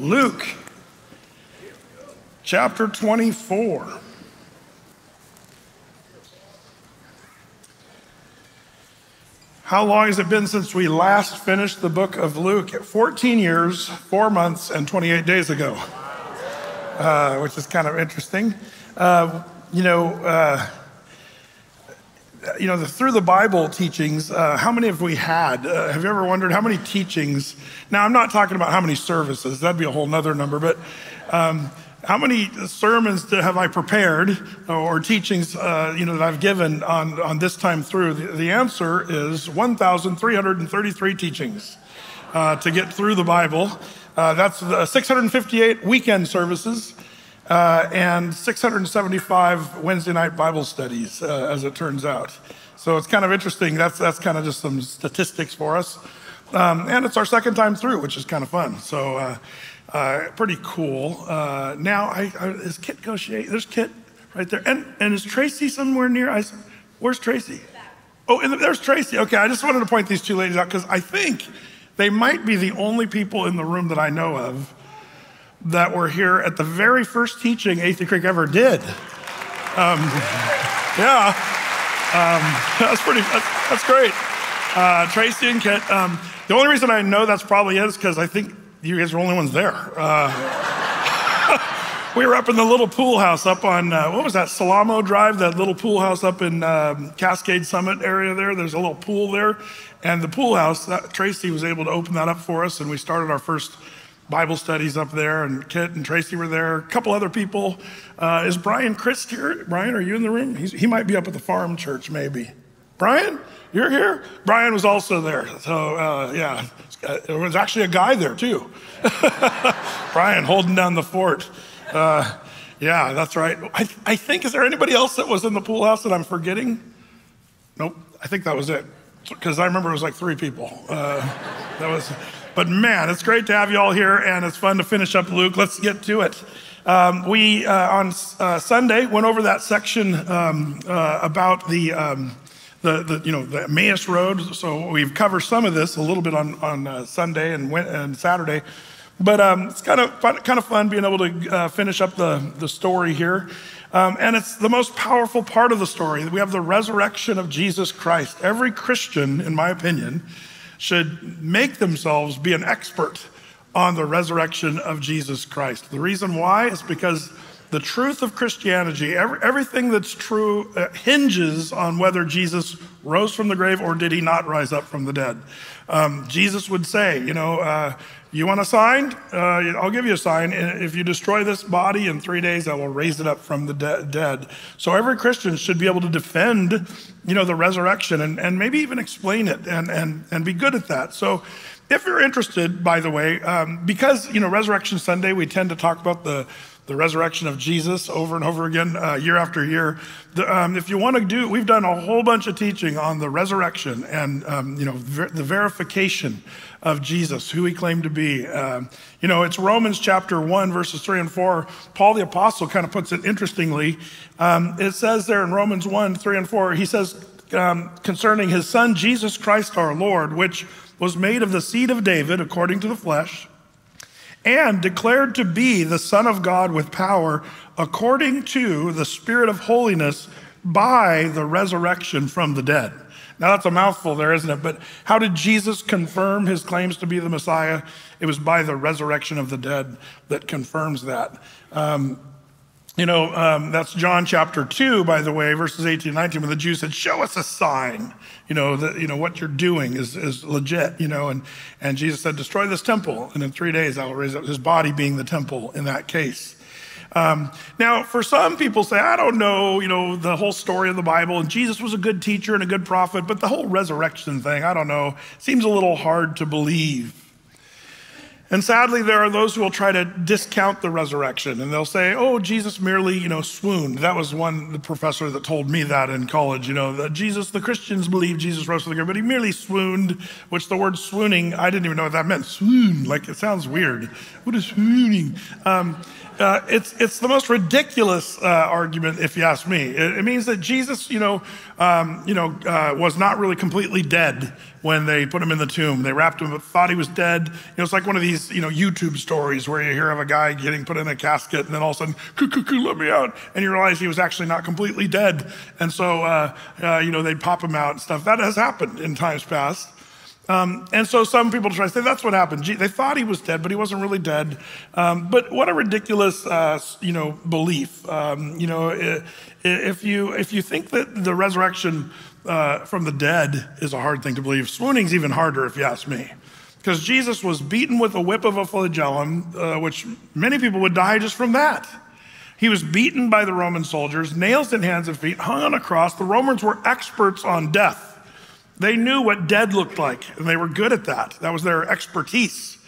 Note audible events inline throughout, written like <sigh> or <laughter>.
Luke chapter 24. How long has it been since we last finished the book of Luke? 14 years, four months, and 28 days ago, uh, which is kind of interesting. Uh, you know, uh, you know, the, through the Bible teachings, uh, how many have we had? Uh, have you ever wondered how many teachings? Now, I'm not talking about how many services, that'd be a whole nother number, but um, how many sermons have I prepared or teachings, uh, you know, that I've given on, on this time through? The, the answer is 1,333 teachings uh, to get through the Bible. Uh, that's 658 weekend services uh, and 675 Wednesday night Bible studies, uh, as it turns out. So it's kind of interesting. That's, that's kind of just some statistics for us. Um, and it's our second time through, which is kind of fun. So uh, uh pretty cool. Uh, now, I, I, is Kit Gaucher? There's Kit right there. And, and is Tracy somewhere near? I, where's Tracy? Oh, and there's Tracy. Okay, I just wanted to point these two ladies out because I think they might be the only people in the room that I know of that were here at the very first teaching Athey Creek ever did. Um, yeah, um, <laughs> that's pretty, that's, that's great. Uh, Tracy and Kit. Um, the only reason I know that's probably is because I think you guys are the only ones there. Uh, <laughs> we were up in the little pool house up on, uh, what was that, Salamo Drive, that little pool house up in um, Cascade Summit area there. There's a little pool there. And the pool house, that, Tracy was able to open that up for us, and we started our first Bible studies up there, and Kit and Tracy were there. A couple other people. Uh, is Brian Christ here? Brian, are you in the room? He's, he might be up at the farm church, maybe. Brian, you're here? Brian was also there. So, uh, yeah, there was actually a guy there too. <laughs> Brian holding down the fort. Uh, yeah, that's right. I, I think, is there anybody else that was in the pool house that I'm forgetting? Nope, I think that was it. Because I remember it was like three people. Uh, that was. But man, it's great to have you all here, and it's fun to finish up Luke. Let's get to it. Um, we, uh, on uh, Sunday, went over that section um, uh, about the, um, the, the, you know, the Emmaus Road. So we've covered some of this a little bit on, on uh, Sunday and, and Saturday. But um, it's kind of fun, kind of fun being able to uh, finish up the, the story here. Um, and it's the most powerful part of the story. We have the resurrection of Jesus Christ. Every Christian, in my opinion, should make themselves be an expert on the resurrection of Jesus Christ. The reason why is because the truth of Christianity, every, everything that's true, uh, hinges on whether Jesus rose from the grave or did he not rise up from the dead. Um, Jesus would say, you know, uh, you want a sign? Uh, I'll give you a sign. If you destroy this body in three days, I will raise it up from the de- dead. So every Christian should be able to defend, you know, the resurrection and, and maybe even explain it and, and, and be good at that. So if you're interested, by the way, um, because, you know, Resurrection Sunday, we tend to talk about the the resurrection of Jesus over and over again, uh, year after year. The, um, if you want to do, we've done a whole bunch of teaching on the resurrection and um, you know ver- the verification of Jesus, who he claimed to be. Um, you know, it's Romans chapter one, verses three and four. Paul the apostle kind of puts it interestingly. Um, it says there in Romans one, three and four, he says um, concerning his son Jesus Christ our Lord, which was made of the seed of David according to the flesh and declared to be the Son of God with power according to the Spirit of holiness by the resurrection from the dead. Now that's a mouthful there, isn't it? But how did Jesus confirm his claims to be the Messiah? It was by the resurrection of the dead that confirms that. Um, you know, um, that's John chapter 2, by the way, verses 18 and 19, when the Jews said, Show us a sign, you know, that, you know, what you're doing is, is legit, you know. And, and Jesus said, Destroy this temple, and in three days I will raise up his body being the temple in that case. Um, now, for some people say, I don't know, you know, the whole story of the Bible, and Jesus was a good teacher and a good prophet, but the whole resurrection thing, I don't know, seems a little hard to believe. And sadly, there are those who will try to discount the resurrection and they'll say, oh, Jesus merely, you know, swooned. That was one the professor that told me that in college, you know, that Jesus, the Christians believe Jesus rose from the grave, but he merely swooned, which the word swooning, I didn't even know what that meant. Swoon, like it sounds weird. What is swooning? Um, uh, it's, it's the most ridiculous uh, argument, if you ask me. It, it, means that Jesus, you know, um, you know, uh, was not really completely dead when they put him in the tomb. They wrapped him, thought he was dead. You know, it's like one of these, you know, YouTube stories where you hear of a guy getting put in a casket and then all of a sudden, coo, let me out. And you realize he was actually not completely dead. And so, uh, uh, you know, they'd pop him out and stuff. That has happened in times past. Um, and so some people try to say that's what happened. They thought he was dead, but he wasn't really dead. Um, but what a ridiculous, uh, you know, belief. Um, you know, if you if you think that the resurrection uh, from the dead is a hard thing to believe, swooning's even harder, if you ask me, because Jesus was beaten with a whip of a flagellum, uh, which many people would die just from that. He was beaten by the Roman soldiers, nails in hands and feet, hung on a cross. The Romans were experts on death. They knew what dead looked like, and they were good at that. That was their expertise.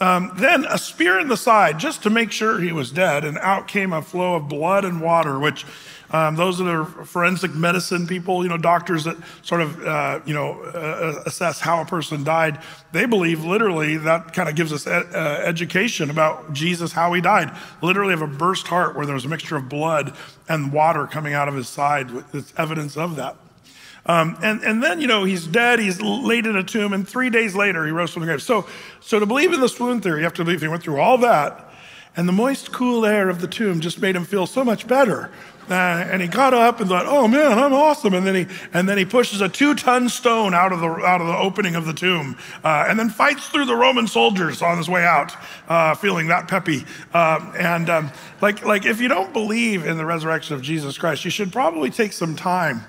Um, then a spear in the side, just to make sure he was dead, and out came a flow of blood and water, which um, those that are forensic medicine people, you know, doctors that sort of, uh, you know, uh, assess how a person died, they believe literally that kind of gives us uh, education about Jesus, how he died. Literally of a burst heart where there was a mixture of blood and water coming out of his side. It's evidence of that. Um, and, and then, you know, he's dead, he's laid in a tomb, and three days later he rose from the grave. So, so to believe in the swoon theory, you have to believe he went through all that, and the moist, cool air of the tomb just made him feel so much better. Uh, and he got up and thought, "Oh man, I'm awesome!" And then he and then he pushes a two-ton stone out of the out of the opening of the tomb, uh, and then fights through the Roman soldiers on his way out, uh, feeling that peppy. Uh, and um, like like if you don't believe in the resurrection of Jesus Christ, you should probably take some time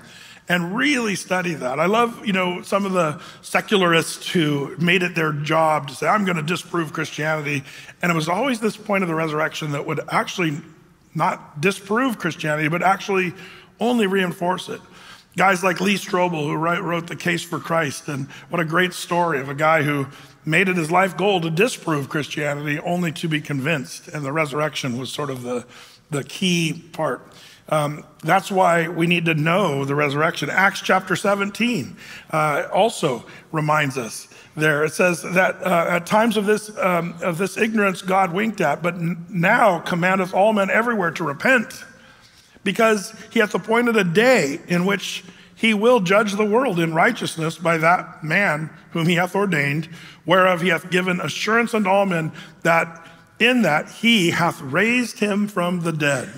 and really study that. I love, you know, some of the secularists who made it their job to say, I'm going to disprove Christianity. And it was always this point of the resurrection that would actually not disprove Christianity, but actually only reinforce it. Guys like Lee Strobel, who wrote The Case for Christ, and what a great story of a guy who made it his life goal to disprove Christianity only to be convinced. And the resurrection was sort of the, the key part. Um, that's why we need to know the resurrection. Acts chapter 17 uh, also reminds us there. It says that uh, at times of this, um, of this ignorance God winked at, but n- now commandeth all men everywhere to repent, because he hath appointed a day in which he will judge the world in righteousness by that man whom he hath ordained, whereof he hath given assurance unto all men that in that he hath raised him from the dead.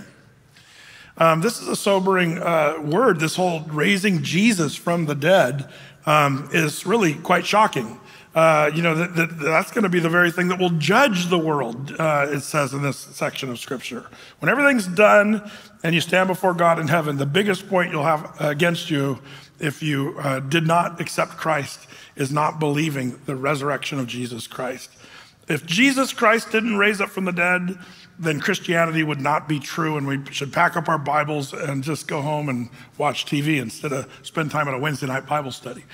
Um, this is a sobering uh, word. This whole raising Jesus from the dead um, is really quite shocking. Uh, you know, that, that that's going to be the very thing that will judge the world, uh, it says in this section of scripture. When everything's done and you stand before God in heaven, the biggest point you'll have against you if you uh, did not accept Christ is not believing the resurrection of Jesus Christ. If Jesus Christ didn't raise up from the dead, then Christianity would not be true, and we should pack up our Bibles and just go home and watch TV instead of spend time at a Wednesday night Bible study.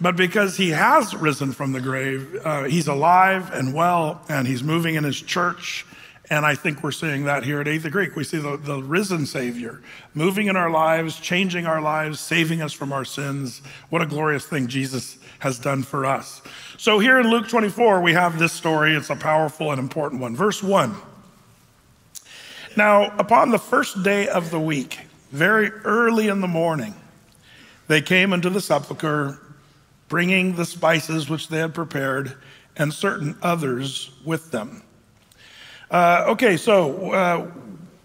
But because he has risen from the grave, uh, he's alive and well, and he's moving in his church. And I think we're seeing that here at Athey Creek. We see the, the risen Savior moving in our lives, changing our lives, saving us from our sins. What a glorious thing Jesus has done for us. So, here in Luke 24, we have this story. It's a powerful and important one. Verse 1. Now, upon the first day of the week, very early in the morning, they came into the sepulchre, bringing the spices which they had prepared, and certain others with them. Uh, okay, so uh,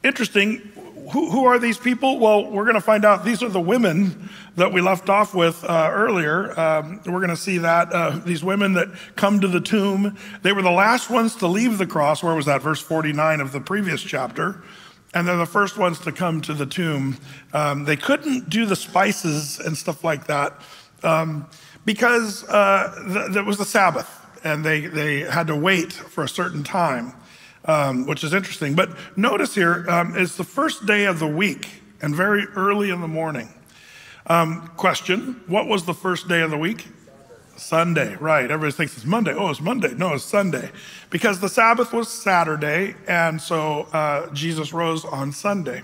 interesting who, who, are these people? Well, we're going to find out. These are the women that we left off with uh, earlier. Um, we're going to see that uh, these women that come to the tomb, they were the last ones to leave the cross. Where was that? Verse 49 of the previous chapter. And they're the first ones to come to the tomb. Um, they couldn't do the spices and stuff like that um, because uh, th- was the Sabbath and they, they had to wait for a certain time um, which is interesting. But notice here, um, it's the first day of the week and very early in the morning. Um, question What was the first day of the week? Sunday, right. Everybody thinks it's Monday. Oh, it's Monday. No, it's Sunday. Because the Sabbath was Saturday, and so uh, Jesus rose on Sunday.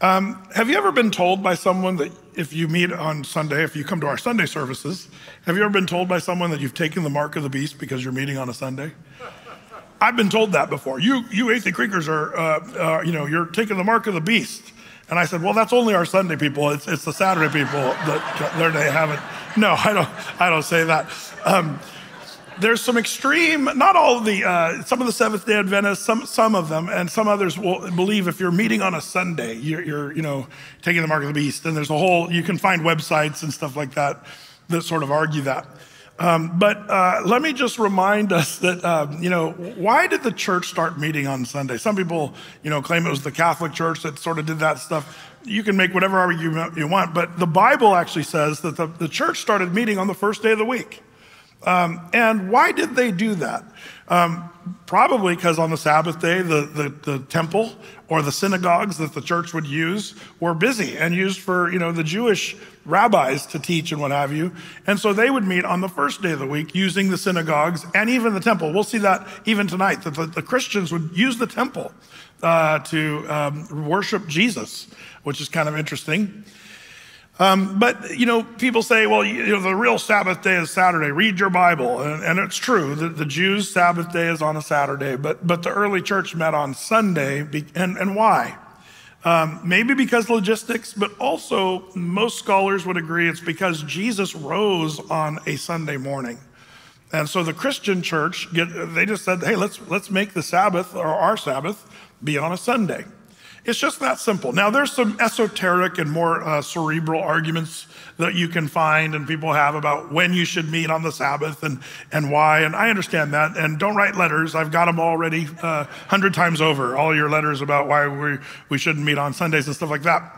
Um, have you ever been told by someone that if you meet on Sunday, if you come to our Sunday services, have you ever been told by someone that you've taken the mark of the beast because you're meeting on a Sunday? I've been told that before. You, you Athey Creekers are, uh, uh, you know, you're taking the mark of the beast. And I said, well, that's only our Sunday people. It's, it's the Saturday people that they haven't, no, <laughs> I don't. I don't say that. Um, there's some extreme, not all the, uh, some of the Seventh Day Adventists, some some of them, and some others will believe if you're meeting on a Sunday, you're, you're you know taking the mark of the beast. And there's a whole, you can find websites and stuff like that that sort of argue that. Um, but uh, let me just remind us that, um, you know, why did the church start meeting on Sunday? Some people, you know, claim it was the Catholic Church that sort of did that stuff. You can make whatever argument you want, but the Bible actually says that the, the church started meeting on the first day of the week. Um, and why did they do that? Um, probably because on the Sabbath day, the, the, the, temple or the synagogues that the church would use were busy and used for, you know, the Jewish rabbis to teach and what have you. And so they would meet on the first day of the week using the synagogues and even the temple. We'll see that even tonight, that the, the Christians would use the temple uh, to um, worship Jesus, which is kind of interesting. Um, but, you know, people say, well, you know, the real Sabbath day is Saturday. Read your Bible. And, and it's true. that the, Jews' Sabbath day is on a Saturday, but, but the early church met on Sunday. And, and why? Um, maybe because logistics, but also most scholars would agree it's because Jesus rose on a Sunday morning. And so the Christian church, get, they just said, hey, let's, let's make the Sabbath or our Sabbath be on a Sunday. It's just that simple. Now, there's some esoteric and more uh, cerebral arguments that you can find and people have about when you should meet on the Sabbath and, and why. And I understand that. And don't write letters. I've got them already a uh, hundred times over, all your letters about why we, we shouldn't meet on Sundays and stuff like that.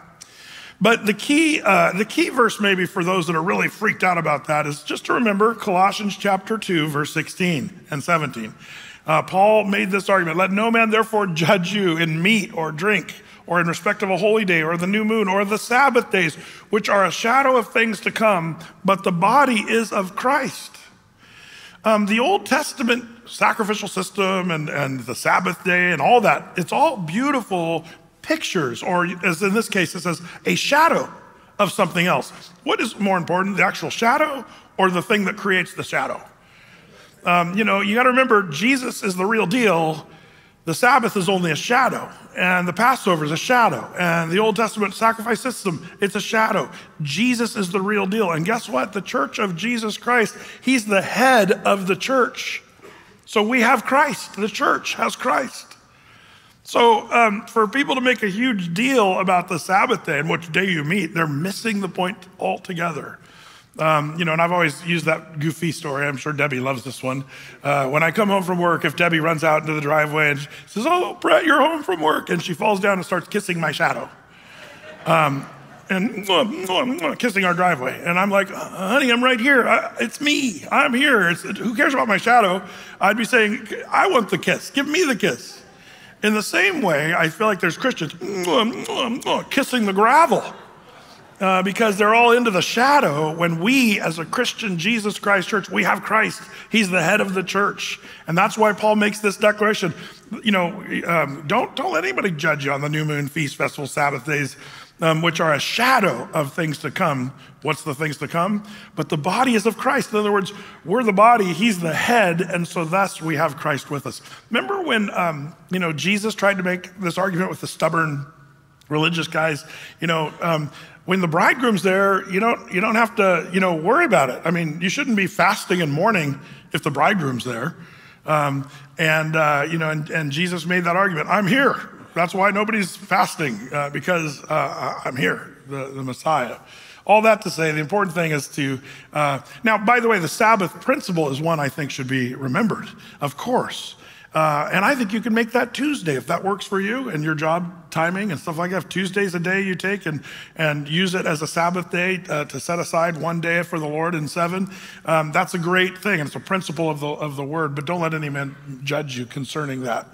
But the key, uh, the key verse maybe for those that are really freaked out about that is just to remember Colossians chapter 2, verse 16 and 17. Uh, Paul made this argument let no man therefore judge you in meat or drink, or in respect of a holy day, or the new moon, or the Sabbath days, which are a shadow of things to come, but the body is of Christ. Um, the Old Testament sacrificial system and, and the Sabbath day and all that, it's all beautiful pictures, or as in this case, it says a shadow of something else. What is more important, the actual shadow or the thing that creates the shadow? Um, you know, you got to remember, Jesus is the real deal. The Sabbath is only a shadow, and the Passover is a shadow, and the Old Testament sacrifice system, it's a shadow. Jesus is the real deal. And guess what? The church of Jesus Christ, He's the head of the church. So we have Christ. The church has Christ. So um, for people to make a huge deal about the Sabbath day and which day you meet, they're missing the point altogether. Um, you know, and I've always used that goofy story. I'm sure Debbie loves this one. Uh, when I come home from work, if Debbie runs out into the driveway and says, Oh, Brett, you're home from work, and she falls down and starts kissing my shadow. Um, and kissing our driveway. And I'm like, honey, I'm right here. I, it's me. I'm here. It's, who cares about my shadow? I'd be saying, I want the kiss. Give me the kiss. In the same way, I feel like there's Christians kissing the gravel uh, because they're all into the shadow when we, as a Christian Jesus Christ church, we have Christ. He's the head of the church. And that's why Paul makes this declaration. You know, um, don't, don't let anybody judge you on the new moon, feast, festival, Sabbath days, um, which are a shadow of things to come. What's the things to come? But the body is of Christ. In other words, we're the body, he's the head, and so thus we have Christ with us. Remember when, um, you know, Jesus tried to make this argument with the stubborn religious guys? You know, um, when the bridegroom's there, you don't, you don't have to, you know, worry about it. I mean, you shouldn't be fasting and mourning if the bridegroom's there. Um, and, uh, you know, and, and, Jesus made that argument. I'm here. That's why nobody's fasting, uh, because uh, I'm here, the, the Messiah. All that to say, the important thing is to, uh, now, by the way, the Sabbath principle is one I think should be remembered, of course. Uh, and I think you can make that Tuesday if that works for you and your job timing and stuff like that. If Tuesday's a day you take and, and use it as a Sabbath day uh, to set aside one day for the Lord in seven, um, that's a great thing. And it's a principle of the, of the word, but don't let any man judge you concerning that.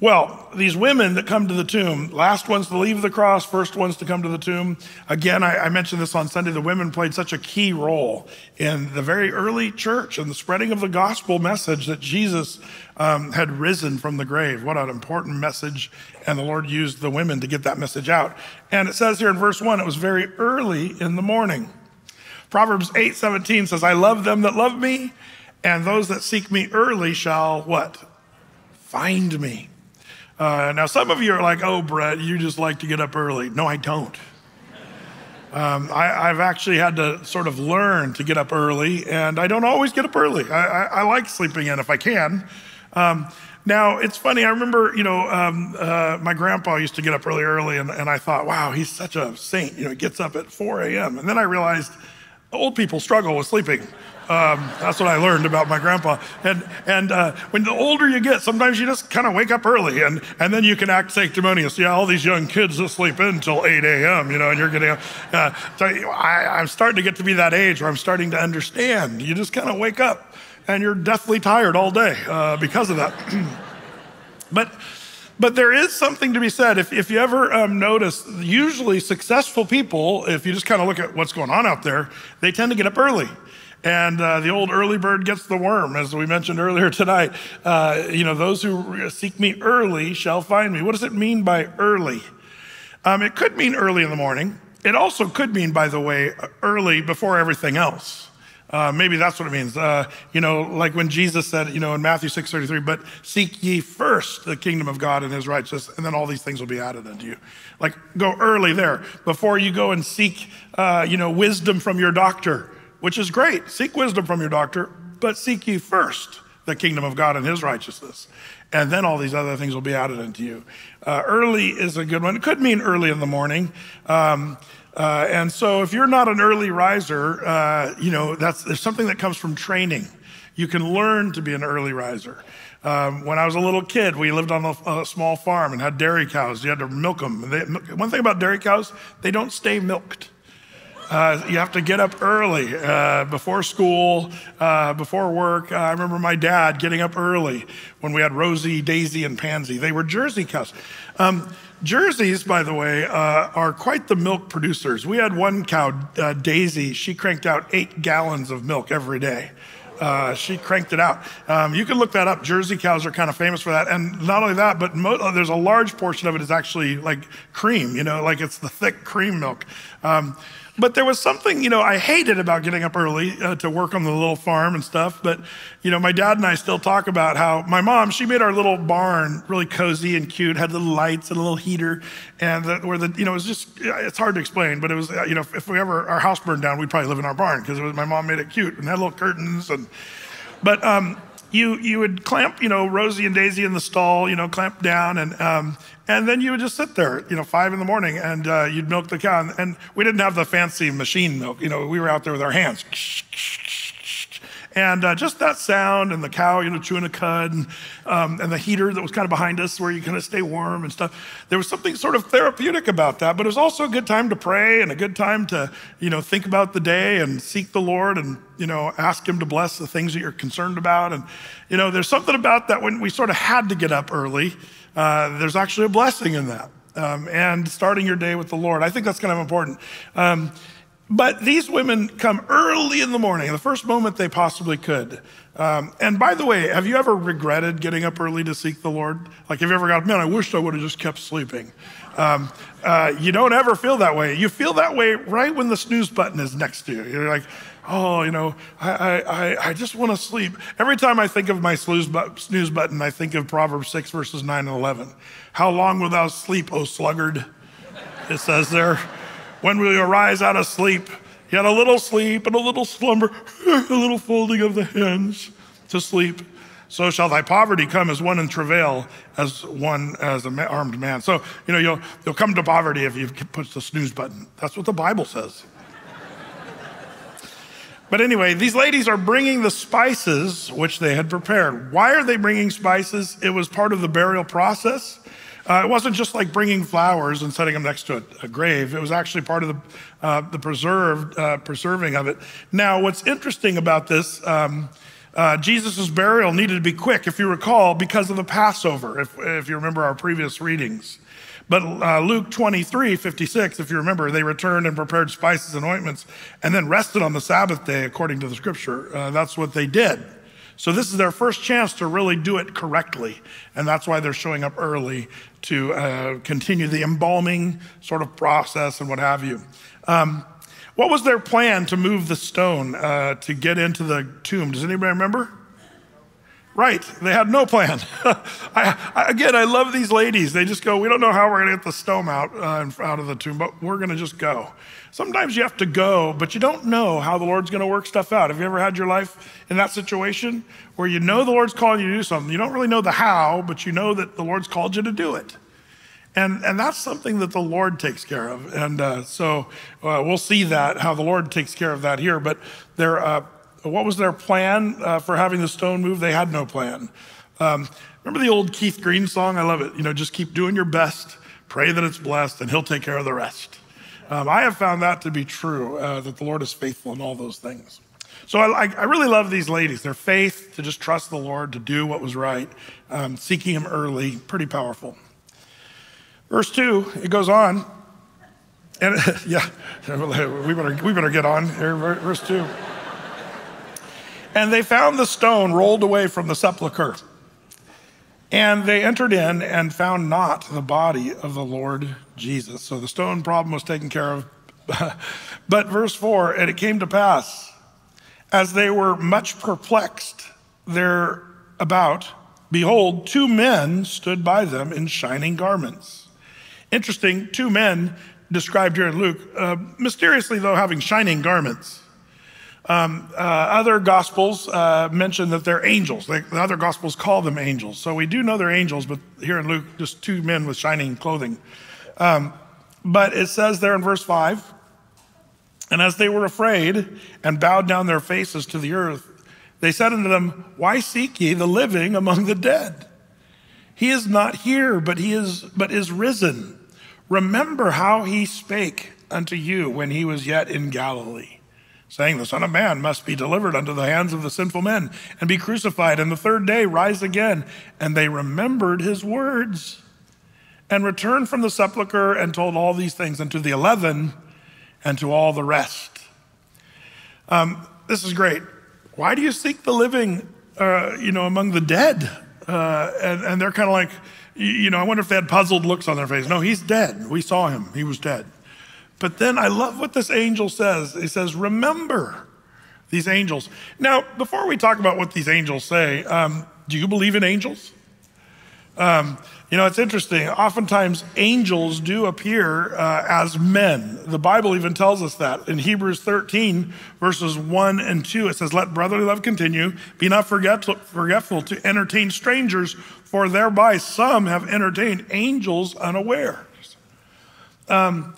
Well, these women that come to the tomb, last ones to leave the cross, first ones to come to the tomb. Again, I, I, mentioned this on Sunday. The women played such a key role in the very early church and the spreading of the gospel message that Jesus um, had risen from the grave. What an important message. And the Lord used the women to get that message out. And it says here in verse one, it was very early in the morning. Proverbs 8 17 says, I love them that love me, and those that seek me early shall what? Find me. Uh, now, some of you are like, oh, Brett, you just like to get up early. No, I don't. Um, I, have actually had to sort of learn to get up early, and I don't always get up early. I, I, I like sleeping in if I can. Um, now, it's funny, I remember, you know, um, uh, my grandpa used to get up really early, and, and I thought, wow, he's such a saint. You know, he gets up at 4 a.m. And then I realized old people struggle with sleeping. Um, that's what I learned about my grandpa. And, and uh, when the older you get, sometimes you just kind of wake up early and, and then you can act sanctimonious. Yeah, all these young kids just sleep in until 8 a.m., you know, and you're getting, uh, so I, I'm starting to get to be that age where I'm starting to understand. You just kind of wake up and you're deathly tired all day uh, because of that. <clears throat> but but there is something to be said. If, if you ever um, notice, usually successful people, if you just kind of look at what's going on out there, they tend to get up early. And uh, the old early bird gets the worm, as we mentioned earlier tonight. Uh, you know, those who seek me early shall find me. What does it mean by early? Um, it could mean early in the morning. It also could mean, by the way, early before everything else. Uh, maybe that's what it means. Uh, you know, like when Jesus said, you know, in Matthew 6:33, but seek ye first the kingdom of God and his righteousness, and then all these things will be added unto you. Like go early there before you go and seek, uh, you know, wisdom from your doctor which is great. Seek wisdom from your doctor, but seek ye first the kingdom of God and his righteousness. And then all these other things will be added unto you. Uh, early is a good one. It could mean early in the morning. Um, uh, and so if you're not an early riser, uh, you know, that's, there's something that comes from training. You can learn to be an early riser. Um, when I was a little kid, we lived on a, a, small farm and had dairy cows. You had to milk them. They, one thing about dairy cows, they don't stay milked. Uh, you have to get up early uh, before school, uh, before work. Uh, I remember my dad getting up early when we had Rosie, Daisy, and Pansy. They were Jersey cows. Um, Jerseys, by the way, uh, are quite the milk producers. We had one cow, uh, Daisy, she cranked out eight gallons of milk every day. Uh, she cranked it out. Um, you can look that up. Jersey cows are kind of famous for that. And not only that, but mo- there's a large portion of it is actually like cream, you know, like it's the thick cream milk. Um, but there was something, you know, I hated about getting up early uh, to work on the little farm and stuff. But, you know, my dad and I still talk about how my mom, she made our little barn really cozy and cute, had little lights and a little heater. And the, where the, you know, it was just, it's hard to explain, but it was, uh, you know, if we ever, our house burned down, we'd probably live in our barn because my mom made it cute and had little curtains. And, but, um, you you would clamp, you know, Rosie and Daisy in the stall, you know, clamp down, and um, and then you would just sit there, you know, five in the morning, and uh, you'd milk the cow. And, and we didn't have the fancy machine milk, you know, we were out there with our hands. And uh, just that sound and the cow, you know, chewing a cud and, um, and the heater that was kind of behind us where you kind of stay warm and stuff. There was something sort of therapeutic about that, but it was also a good time to pray and a good time to, you know, think about the day and seek the Lord and, you know, ask Him to bless the things that you're concerned about. And, you know, there's something about that when we sort of had to get up early, uh, there's actually a blessing in that. Um, and starting your day with the Lord. I think that's kind of important. Um, but these women come early in the morning, the first moment they possibly could. Um, and by the way, have you ever regretted getting up early to seek the Lord? Like, have you ever got, man, I wish I would have just kept sleeping? Um, uh, you don't ever feel that way. You feel that way right when the snooze button is next to you. You're like, oh, you know, I, I, I just want to sleep. Every time I think of my snooze, button, I think of Proverbs 6, verses 9 and 11. How long wilt thou sleep, O sluggard? It says there when we arise out of sleep, yet a little sleep and a little slumber, <laughs> a little folding of the hands to sleep. So shall thy poverty come as one in travail, as one as an armed man. So, you know, you'll, you'll come to poverty if you push the snooze button. That's what the Bible says. <laughs> But anyway, these ladies are bringing the spices which they had prepared. Why are they bringing spices? It was part of the burial process. Uh, it wasn't just like bringing flowers and setting them next to a, a grave. It was actually part of the, uh, the preserved, uh, preserving of it. Now, what's interesting about this, um, uh, Jesus' burial needed to be quick, if you recall, because of the Passover, if, if you remember our previous readings. But uh, Luke 23, 56, if you remember, they returned and prepared spices and ointments and then rested on the Sabbath day according to the scripture. Uh, that's what they did. So this is their first chance to really do it correctly. And that's why they're showing up early to uh, continue the embalming sort of process and what have you. Um, what was their plan to move the stone uh, to get into the tomb? Does anybody remember? Right. They had no plan. <laughs> I, I, again, I love these ladies. They just go, we don't know how we're going to get the stone out, uh, out of the tomb, but we're going to just go. Sometimes you have to go, but you don't know how the Lord's going to work stuff out. Have you ever had your life in that situation where you know the Lord's calling you to do something? You don't really know the how, but you know that the Lord's called you to do it. And, and that's something that the Lord takes care of. And uh, so uh, we'll see that, how the Lord takes care of that here. But there, uh, what was their plan uh, for having the stone moved? They had no plan. Um, remember the old Keith Green song? I love it. You know, just keep doing your best, pray that it's blessed, and He'll take care of the rest. Um, I have found that to be true, uh, that the Lord is faithful in all those things. So I, I, really love these ladies. Their faith to just trust the Lord, to do what was right, um, seeking Him early, pretty powerful. Verse 2, it goes on. And <laughs> yeah, <laughs> we better, we better get on here. Verse 2. And they found the stone rolled away from the sepulchre. And they entered in and found not the body of the Lord Jesus. So the stone problem was taken care of. <laughs> but verse 4 and it came to pass, as they were much perplexed thereabout, behold, two men stood by them in shining garments. Interesting, two men described here in Luke, uh, mysteriously, though, having shining garments. Um, uh, other gospels uh, mention that they're angels. They, the other gospels call them angels. So we do know they're angels, but here in Luke, just two men with shining clothing. Um, but it says there in verse 5 And as they were afraid and bowed down their faces to the earth, they said unto them, Why seek ye the living among the dead? He is not here, but he is but is risen. Remember how he spake unto you when he was yet in Galilee saying, The Son of Man must be delivered unto the hands of the sinful men and be crucified, and the third day rise again. And they remembered his words and returned from the sepulchre and told all these things unto the eleven and to all the rest. Um, this is great. Why do you seek the living, uh, you know, among the dead? Uh, and, and they're kind of like, you know, I wonder if they had puzzled looks on their face. No, he's dead. We saw him. He was dead. But then I love what this angel says. He says, Remember these angels. Now, before we talk about what these angels say, um, do you believe in angels? Um, you know, it's interesting. Oftentimes, angels do appear uh, as men. The Bible even tells us that. In Hebrews 13, verses 1 and 2, it says, Let brotherly love continue. Be not forgetful, forgetful to entertain strangers, for thereby some have entertained angels unaware. Um,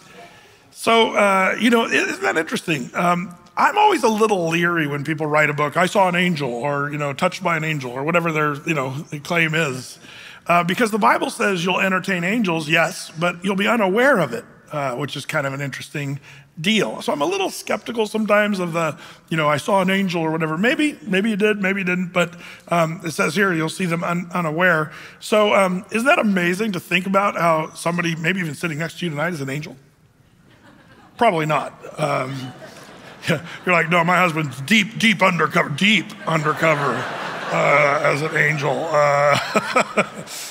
so, uh, you know, isn't that interesting? Um, I'm always a little leery when people write a book. I saw an angel, or you know, touched by an angel, or whatever their you know claim is, uh, because the Bible says you'll entertain angels, yes, but you'll be unaware of it, uh, which is kind of an interesting deal. So I'm a little skeptical sometimes of the, you know, I saw an angel or whatever. Maybe, maybe you did, maybe you didn't, but um, it says here you'll see them un- unaware. So um, isn't that amazing to think about how somebody, maybe even sitting next to you tonight, is an angel? Probably not. Um, <laughs> you're like, no, my husband's deep, deep undercover, deep undercover uh, as an angel. Uh,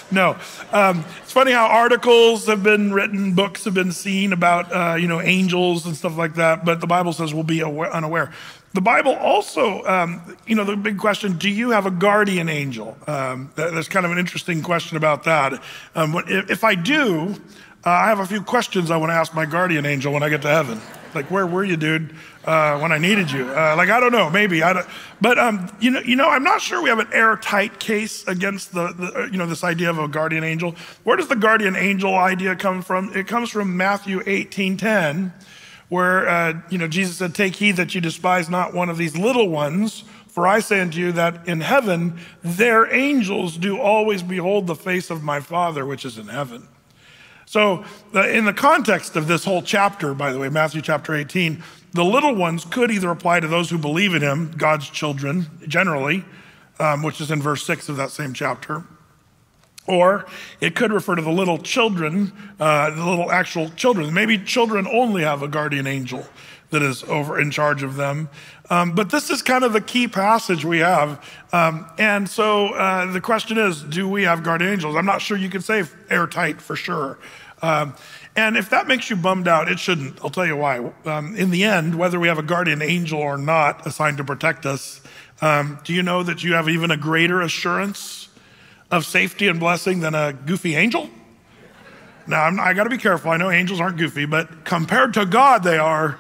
<laughs> no. Um, it's funny how articles have been written, books have been seen about, uh, you know, angels and stuff like that, but the Bible says we'll be aware, unaware. The Bible also, um, you know, the big question do you have a guardian angel? Um, there's kind of an interesting question about that. Um, if I do, uh, I have a few questions I want to ask my guardian angel when I get to heaven. Like, where were you, dude, uh, when I needed you? Uh, like, I don't know, maybe. I don't, but um, you know, you know, I'm not sure we have an airtight case against the, the, uh, you know, this idea of a guardian angel. Where does the guardian angel idea come from? It comes from Matthew 18:10, where uh, you know Jesus said, "Take heed that you despise not one of these little ones." For I say unto you that in heaven their angels do always behold the face of my Father which is in heaven. So, the, in the context of this whole chapter, by the way, Matthew chapter 18, the little ones could either apply to those who believe in him, God's children generally, um, which is in verse 6 of that same chapter, or it could refer to the little children, uh, the little actual children. Maybe children only have a guardian angel that is over in charge of them. Um, but this is kind of the key passage we have. Um, and so uh, the question is do we have guardian angels? I'm not sure you can say airtight for sure. Um, and if that makes you bummed out, it shouldn't. I'll tell you why. Um, in the end, whether we have a guardian angel or not assigned to protect us, Um, do you know that you have even a greater assurance of safety and blessing than a goofy angel? Now, I'm, I got to be careful. I know angels aren't goofy, but compared to God, they are.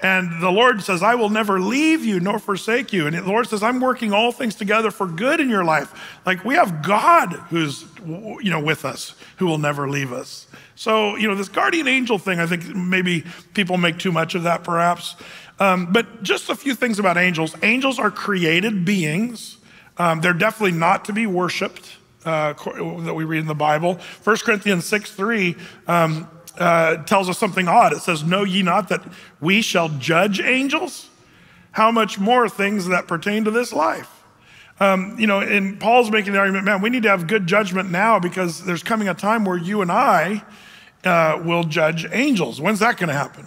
And the Lord says, I will never leave you nor forsake you. And the Lord says, I'm working all things together for good in your life. Like we have God who's, you know, with us, who will never leave us. So, you know, this guardian angel thing, I think maybe people make too much of that perhaps. Um, but just a few things about angels. Angels are created beings. Um, they're definitely not to be worshiped uh, that we read in the Bible. 1 Corinthians 6 3 um, uh, tells us something odd. It says, Know ye not that we shall judge angels? How much more things that pertain to this life? Um, you know, and Paul's making the argument, man, we need to have good judgment now because there's coming a time where you and I uh, will judge angels. When's that going to happen?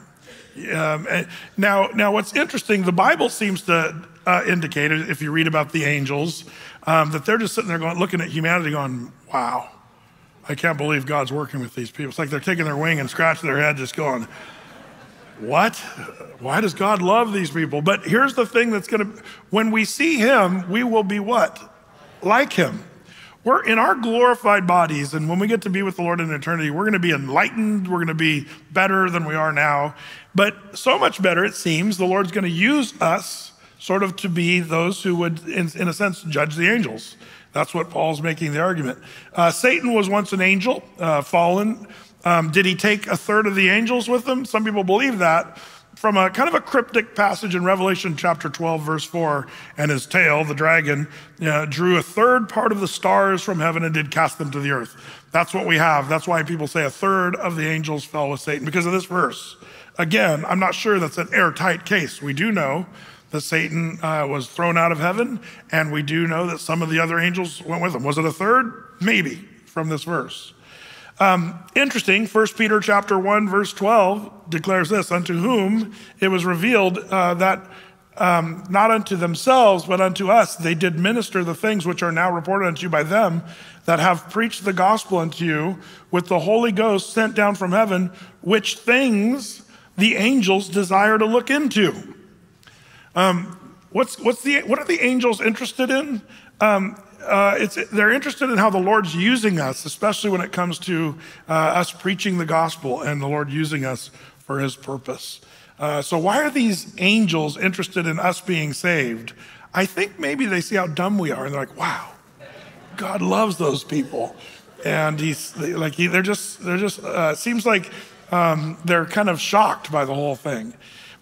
Um, now, now, what's interesting, the Bible seems to uh, indicate, if you read about the angels, um, that they're just sitting there going, looking at humanity going, wow, I can't believe God's working with these people. It's like they're taking their wing and scratching their head, just going, what? Why does God love these people? But here's the thing that's going to, when we see him, we will be what? Like him. We're in our glorified bodies, and when we get to be with the Lord in eternity, we're going to be enlightened. We're going to be better than we are now. But so much better, it seems, the Lord's going to use us sort of to be those who would, in, in a sense, judge the angels. That's what Paul's making the argument. Uh, Satan was once an angel, uh, fallen. Um, did he take a third of the angels with him? Some people believe that from a kind of a cryptic passage in Revelation chapter 12, verse 4. And his tail, the dragon, uh, drew a third part of the stars from heaven and did cast them to the earth. That's what we have. That's why people say a third of the angels fell with Satan because of this verse. Again, I'm not sure that's an airtight case. We do know that Satan uh, was thrown out of heaven, and we do know that some of the other angels went with him. Was it a third? Maybe from this verse. Um, interesting, 1 Peter chapter 1, verse 12 declares this, unto whom it was revealed uh, that um, not unto themselves, but unto us, they did minister the things which are now reported unto you by them that have preached the gospel unto you with the Holy Ghost sent down from heaven, which things the angels desire to look into. Um, what's, what's the, what are the angels interested in? Um, uh, they're interested in how the Lord's using us, especially when it comes to uh, us preaching the gospel and the Lord using us for his purpose. Uh, so, why are these angels interested in us being saved? I think maybe they see how dumb we are and they're like, wow, God loves those people. And he's like, they're just, they're just, uh, seems like um, they're kind of shocked by the whole thing.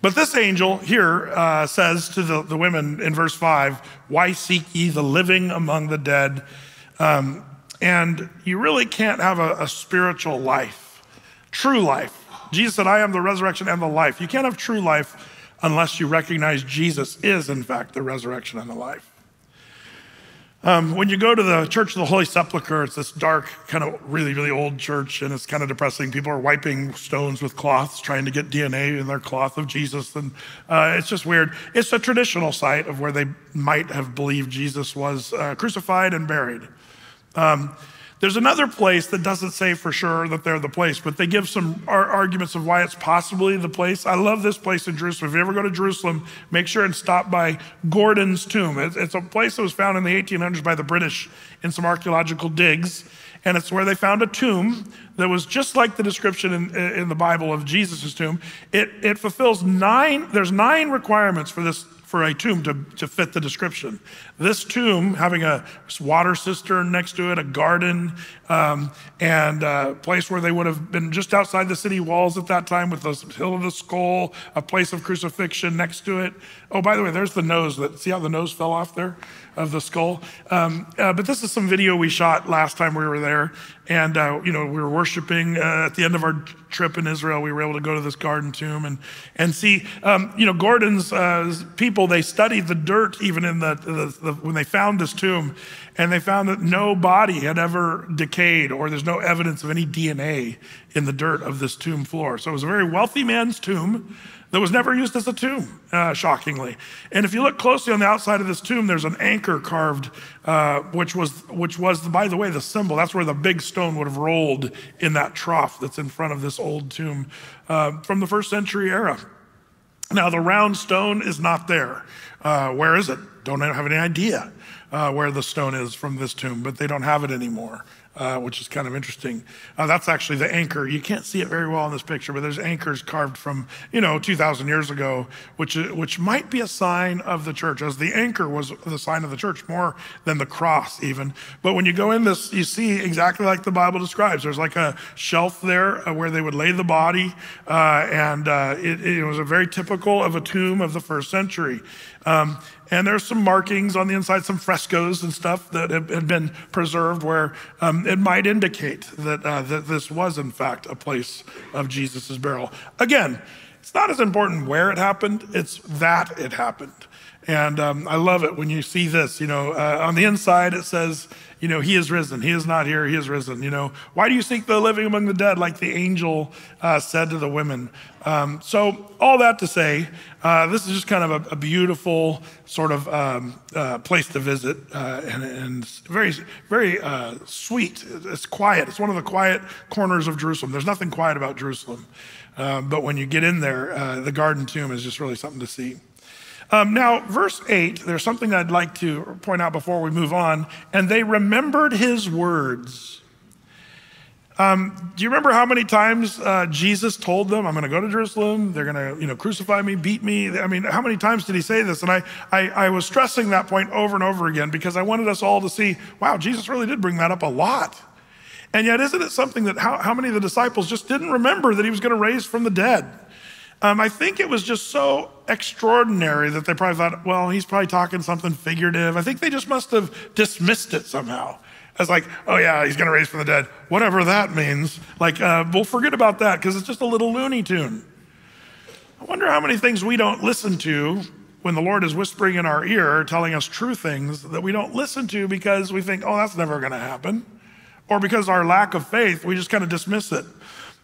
But this angel here uh, says to the, the women in verse 5, Why seek ye the living among the dead? Um, and you really can't have a, a spiritual life, true life. Jesus said, I am the resurrection and the life. You can't have true life unless you recognize Jesus is, in fact, the resurrection and the life. Um, when you go to the Church of the Holy Sepulchre, it's this dark, kind of really, really old church, and it's kind of depressing. People are wiping stones with cloths, trying to get DNA in their cloth of Jesus, and uh, it's just weird. It's a traditional site of where they might have believed Jesus was uh, crucified and buried. Um, there's another place that doesn't say for sure that they're the place, but they give some arguments of why it's possibly the place. I love this place in Jerusalem. If you ever go to Jerusalem, make sure and stop by Gordon's tomb. It's, a place that was found in the 1800s by the British in some archaeological digs. And it's where they found a tomb that was just like the description in, in the Bible of Jesus' tomb. It, it fulfills nine, there's nine requirements for this for a tomb to, to fit the description. This tomb, having a water cistern next to it, a garden, um, and a place where they would have been just outside the city walls at that time with the hill of the skull, a place of crucifixion next to it. Oh, by the way, there's the nose. That see how the nose fell off there of the skull. Um, uh, but this is some video we shot last time we were there, and, uh, you know, we were worshiping uh, at the end of our trip in Israel. We were able to go to this garden tomb and, and see, um, you know, Gordon's uh, people, they studied the dirt even in the, the, the, when they found this tomb, and they found that no body had ever decayed or there's no evidence of any DNA in the dirt of this tomb floor. So it was a very wealthy man's tomb that was never used as a tomb, uh, shockingly. And if you look closely on the outside of this tomb, there's an anchor carved, uh, which was, which was, by the way, the symbol. That's where the big stone would have rolled in that trough that's in front of this old tomb uh, from the first century era. Now, the round stone is not there. Uh, where is it? Don't have any idea uh, where the stone is from this tomb, but they don't have it anymore uh, which is kind of interesting. Uh, that's actually the anchor. You can't see it very well in this picture, but there's anchors carved from, you know, 2,000 years ago, which, which might be a sign of the church, as the anchor was the sign of the church more than the cross, even. But when you go in this, you see exactly like the Bible describes. There's like a shelf there uh, where they would lay the body, uh, and uh, it, it was a very typical of a tomb of the first century. Um, and there's some markings on the inside, some frescoes and stuff that have been preserved where um, it might indicate that, uh, that this was, in fact, a place of Jesus' burial. Again, it's not as important where it happened, it's that it happened. And um, I love it when you see this. You know, uh, on the inside it says, you know, he is risen. He is not here. He is risen. You know, why do you seek the living among the dead, like the angel uh, said to the women? Um, so, all that to say, uh, this is just kind of a, a beautiful sort of um, uh, place to visit, uh, and, and, very, very uh, sweet. It's quiet. It's one of the quiet corners of Jerusalem. There's nothing quiet about Jerusalem, uh, but when you get in there, the Garden Tomb is just really something to see. Um, now, verse 8, there's something I'd like to point out before we move on. And they remembered his words. Um, do you remember how many times uh, Jesus told them, I'm going to go to Jerusalem, they're going to you know, crucify me, beat me? I mean, how many times did he say this? And I, I, I was stressing that point over and over again because I wanted us all to see, wow, Jesus really did bring that up a lot. And yet, isn't it something that how, how many of the disciples just didn't remember that he was going to raise from the dead? Um, I think it was just so extraordinary that they probably thought, well, he's probably talking something figurative. I think they just must have dismissed it somehow as like, oh yeah, he's going to raise from the dead, whatever that means. Like, uh, we'll forget about that because it's just a little Looney Tune. I wonder how many things we don't listen to when the Lord is whispering in our ear, telling us true things that we don't listen to because we think, oh, that's never going to happen. Or because our lack of faith, we just kind of dismiss it.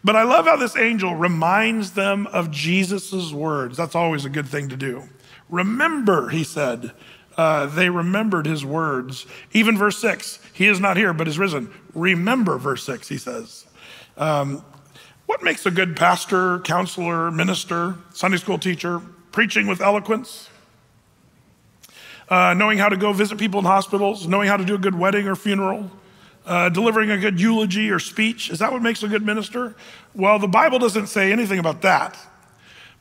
But I love how this angel reminds them of Jesus' words. That's always a good thing to do. Remember, he said. Uh, they remembered his words. Even verse six, he is not here, but is risen. Remember, verse six, he says. Um, what makes a good pastor, counselor, minister, Sunday school teacher? Preaching with eloquence, uh, knowing how to go visit people in hospitals, knowing how to do a good wedding or funeral, uh, delivering a good eulogy or speech. Is that what makes a good minister? Well, the Bible doesn't say anything about that.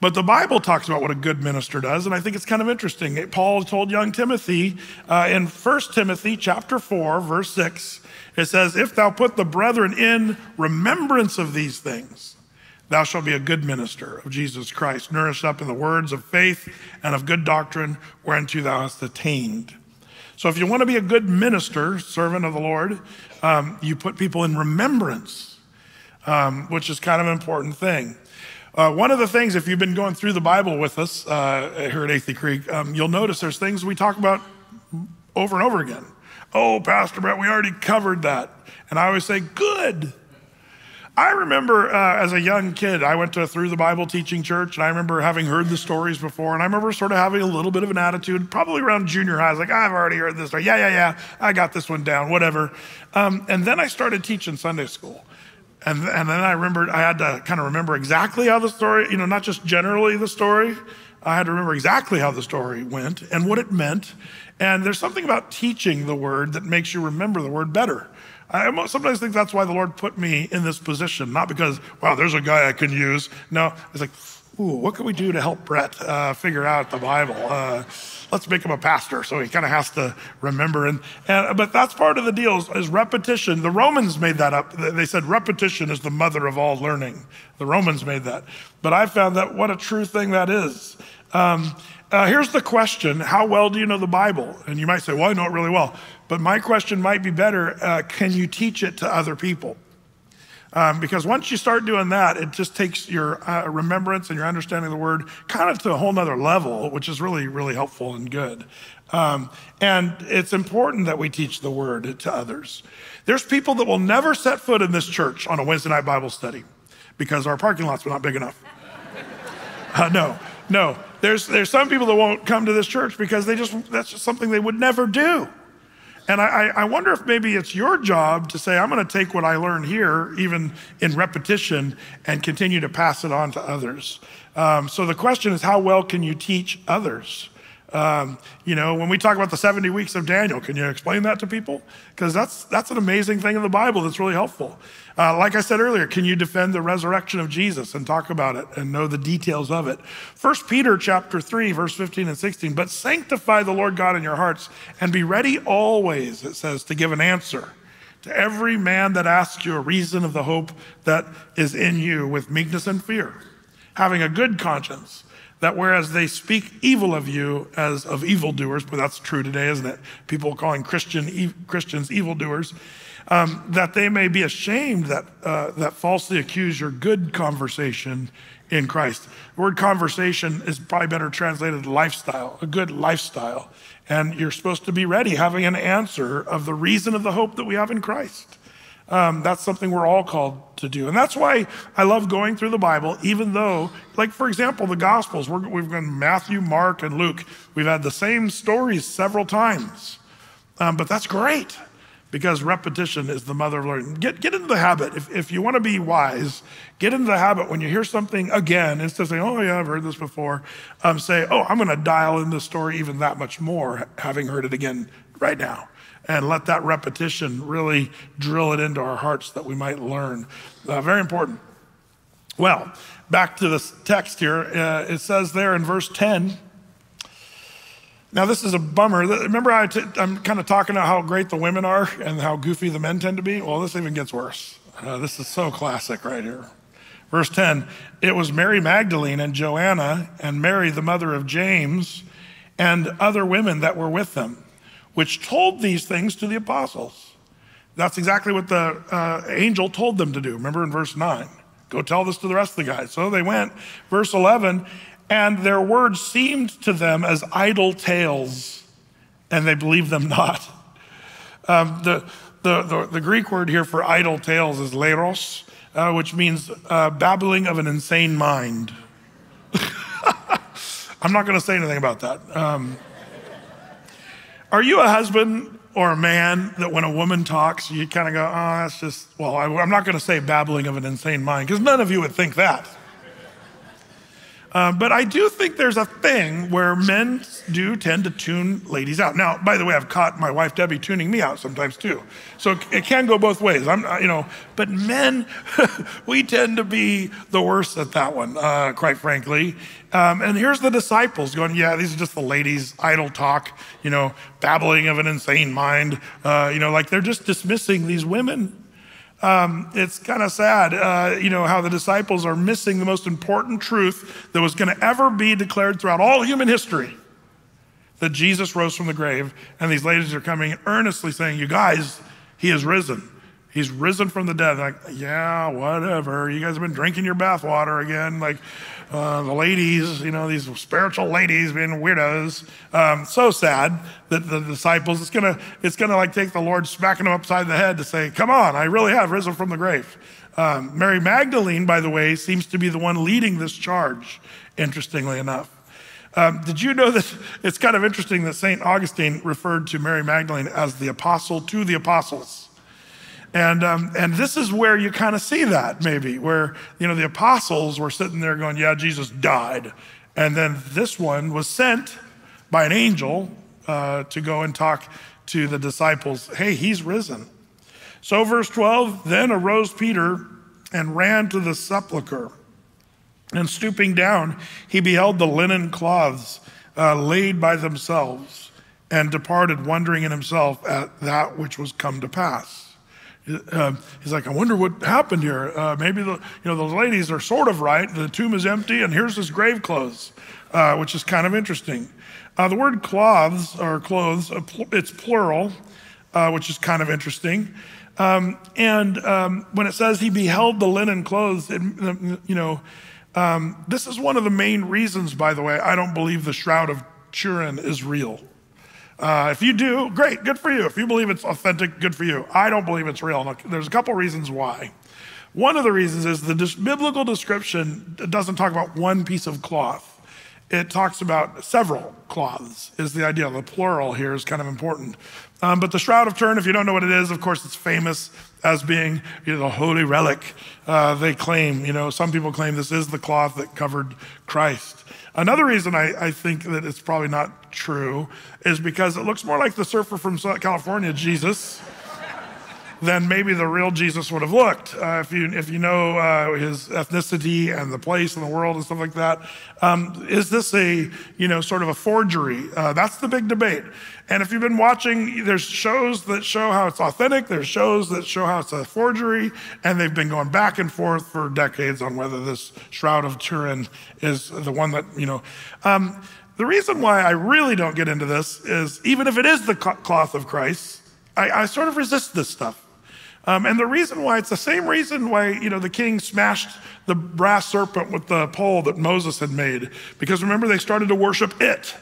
But the Bible talks about what a good minister does, and I think it's kind of interesting. Paul told young Timothy uh, in 1 Timothy chapter 4, verse 6, it says, If thou put the brethren in remembrance of these things, thou shalt be a good minister of Jesus Christ, nourished up in the words of faith and of good doctrine, whereunto thou hast attained. So if you want to be a good minister, servant of the Lord, um, you put people in remembrance, um, which is kind of an important thing. Uh, one of the things, if you've been going through the Bible with us uh, here at Athey Creek, um, you'll notice there's things we talk about over and over again. Oh, Pastor Brett, we already covered that. And I always say, good. I remember uh, as a young kid, I went to through the Bible teaching church, and I remember having heard the stories before, and I remember sort of having a little bit of an attitude, probably around junior high. I was like, I've already heard this story. Yeah, yeah, yeah. I got this one down, whatever. Um, and then I started teaching Sunday school. And, and then I remembered I had to kind of remember exactly how the story, you know, not just generally the story. I had to remember exactly how the story went and what it meant. And there's something about teaching the word that makes you remember the word better. I sometimes think that's why the Lord put me in this position, not because, wow, there's a guy I can use. No, it's like, ooh, what can we do to help Brett uh, figure out the Bible? Uh, let's make him a pastor, so he kind of has to remember. And, and but that's part of the deal is, is, repetition. The Romans made that up. They said repetition is the mother of all learning. The Romans made that, but I found that what a true thing that is. Um, uh, here's the question How well do you know the Bible? And you might say, Well, I know it really well. But my question might be better uh, can you teach it to other people? Um, because once you start doing that, it just takes your uh, remembrance and your understanding of the word kind of to a whole nother level, which is really, really helpful and good. Um, and it's important that we teach the word to others. There's people that will never set foot in this church on a Wednesday night Bible study because our parking lots were not big enough. <laughs> Uh, no, no. There's, there's some people that won't come to this church because they just, that's just something they would never do. And I, I wonder if maybe it's your job to say, I'm going to take what I learned here, even in repetition, and continue to pass it on to others. Um, so the question is, how well can you teach others? Um, you know, when we talk about the 70 weeks of Daniel, can you explain that to people? Because that's, that's an amazing thing in the Bible that's really helpful. Uh, like I said earlier, can you defend the resurrection of Jesus and talk about it and know the details of it? First Peter chapter 3, verse 15 and 16, but sanctify the Lord God in your hearts and be ready always, it says, to give an answer to every man that asks you a reason of the hope that is in you with meekness and fear, having a good conscience that whereas they speak evil of you as of evildoers, but that's true today, isn't it? People calling Christian e- Christians evildoers, um, that they may be ashamed that uh, that falsely accuse your good conversation in Christ. The word conversation is probably better translated lifestyle, a good lifestyle, and you're supposed to be ready, having an answer of the reason of the hope that we have in Christ. Um, that's something we're all called to do. And that's why I love going through the Bible, even though, like, for example, the Gospels, we have gone Matthew, Mark, and Luke. We've had the same stories several times. Um, but that's great because repetition is the mother of learning. Get, get into the habit. If, if you want to be wise, get into the habit when you hear something again, instead of saying, oh, yeah, I've heard this before, um, say, oh, I'm going to dial in the story even that much more, having heard it again right now and let that repetition really drill it into our hearts that we might learn. Uh, very important. Well, back to this text here. Uh, it says there in verse 10. Now, this is a bummer. Remember, i t- I'm kind of talking about how great the women are and how goofy the men tend to be? Well, this even gets worse. Uh, this is so classic right here. Verse 10 It was Mary Magdalene and Joanna and Mary, the mother of James, and other women that were with them which told these things to the apostles. That's exactly what the uh, angel told them to do. Remember in verse 9? Go tell this to the rest of the guys. So they went. Verse 11, and their words seemed to them as idle tales, and they believed them not. Um, the, the, the, the, Greek word here for idle tales is leros, uh, which means uh, babbling of an insane mind. <laughs> I'm not going to say anything about that. Um, are you a husband or a man that when a woman talks, you kind of go, oh, that's just, well, I, am not going to say babbling of an insane mind, because none of you would think that. Uh, but I do think there's a thing where men do tend to tune ladies out. Now, by the way, I've caught my wife Debbie tuning me out sometimes too. So it can go both ways. I'm, you know, but men, <laughs> we tend to be the worst at that one, uh, quite frankly. Um, and here's the disciples going, yeah, these are just the ladies, idle talk, you know, babbling of an insane mind. Uh, you know, like they're just dismissing these women. Um, it's kind of sad, uh, you know, how the disciples are missing the most important truth that was going to ever be declared throughout all human history that Jesus rose from the grave. And these ladies are coming earnestly saying, You guys, he is risen. He's risen from the dead. Like, yeah, whatever. You guys have been drinking your bathwater again. Like, uh, the ladies, you know, these spiritual ladies being weirdos. Um, so sad that the disciples, it's gonna, it's gonna like take the Lord smacking them upside the head to say, come on, I really have risen from the grave. Um, Mary Magdalene, by the way, seems to be the one leading this charge, interestingly enough. Um, did you know that it's kind of interesting that St. Augustine referred to Mary Magdalene as the apostle to the apostles? And, um, and this is where you kind of see that maybe, where, you know, the apostles were sitting there going, yeah, Jesus died. And then this one was sent by an angel uh, to go and talk to the disciples, hey, he's risen. So, verse 12, then arose Peter and ran to the sepulchre. And stooping down, he beheld the linen cloths uh, laid by themselves and departed, wondering in himself at that which was come to pass. Uh, he's like, I wonder what happened here. Uh, maybe the, you know those ladies are sort of right. The tomb is empty, and here's his grave clothes, uh, which is kind of interesting. Uh, the word cloths or clothes, it's plural, uh, which is kind of interesting. Um, and um, when it says he beheld the linen clothes, it, you know, um, this is one of the main reasons, by the way, I don't believe the Shroud of Turin is real. Uh, if you do, great, good for you. If you believe it's authentic, good for you. I don't believe it's real. There's a couple reasons why. One of the reasons is the biblical description doesn't talk about one piece of cloth. It talks about several cloths, is the idea. The plural here is kind of important. Um, but the Shroud of Turin, if you don't know what it is, of course, it's famous as being you know, the holy relic. Uh, they claim, you know, some people claim this is the cloth that covered Christ. Another reason I, I think that it's probably not true is because it looks more like the surfer from California, Jesus than maybe the real Jesus would have looked. Uh, if, you, if you know uh, his ethnicity and the place in the world and stuff like that, um, is this a, you know, sort of a forgery? Uh, that's the big debate. And if you've been watching, there's shows that show how it's authentic, there's shows that show how it's a forgery, and they've been going back and forth for decades on whether this Shroud of Turin is the one that, you know. Um, the reason why I really don't get into this is even if it is the cloth of Christ, I, I sort of resist this stuff. Um, and the reason why, it's the same reason why, you know, the king smashed the brass serpent with the pole that Moses had made. Because remember, they started to worship it.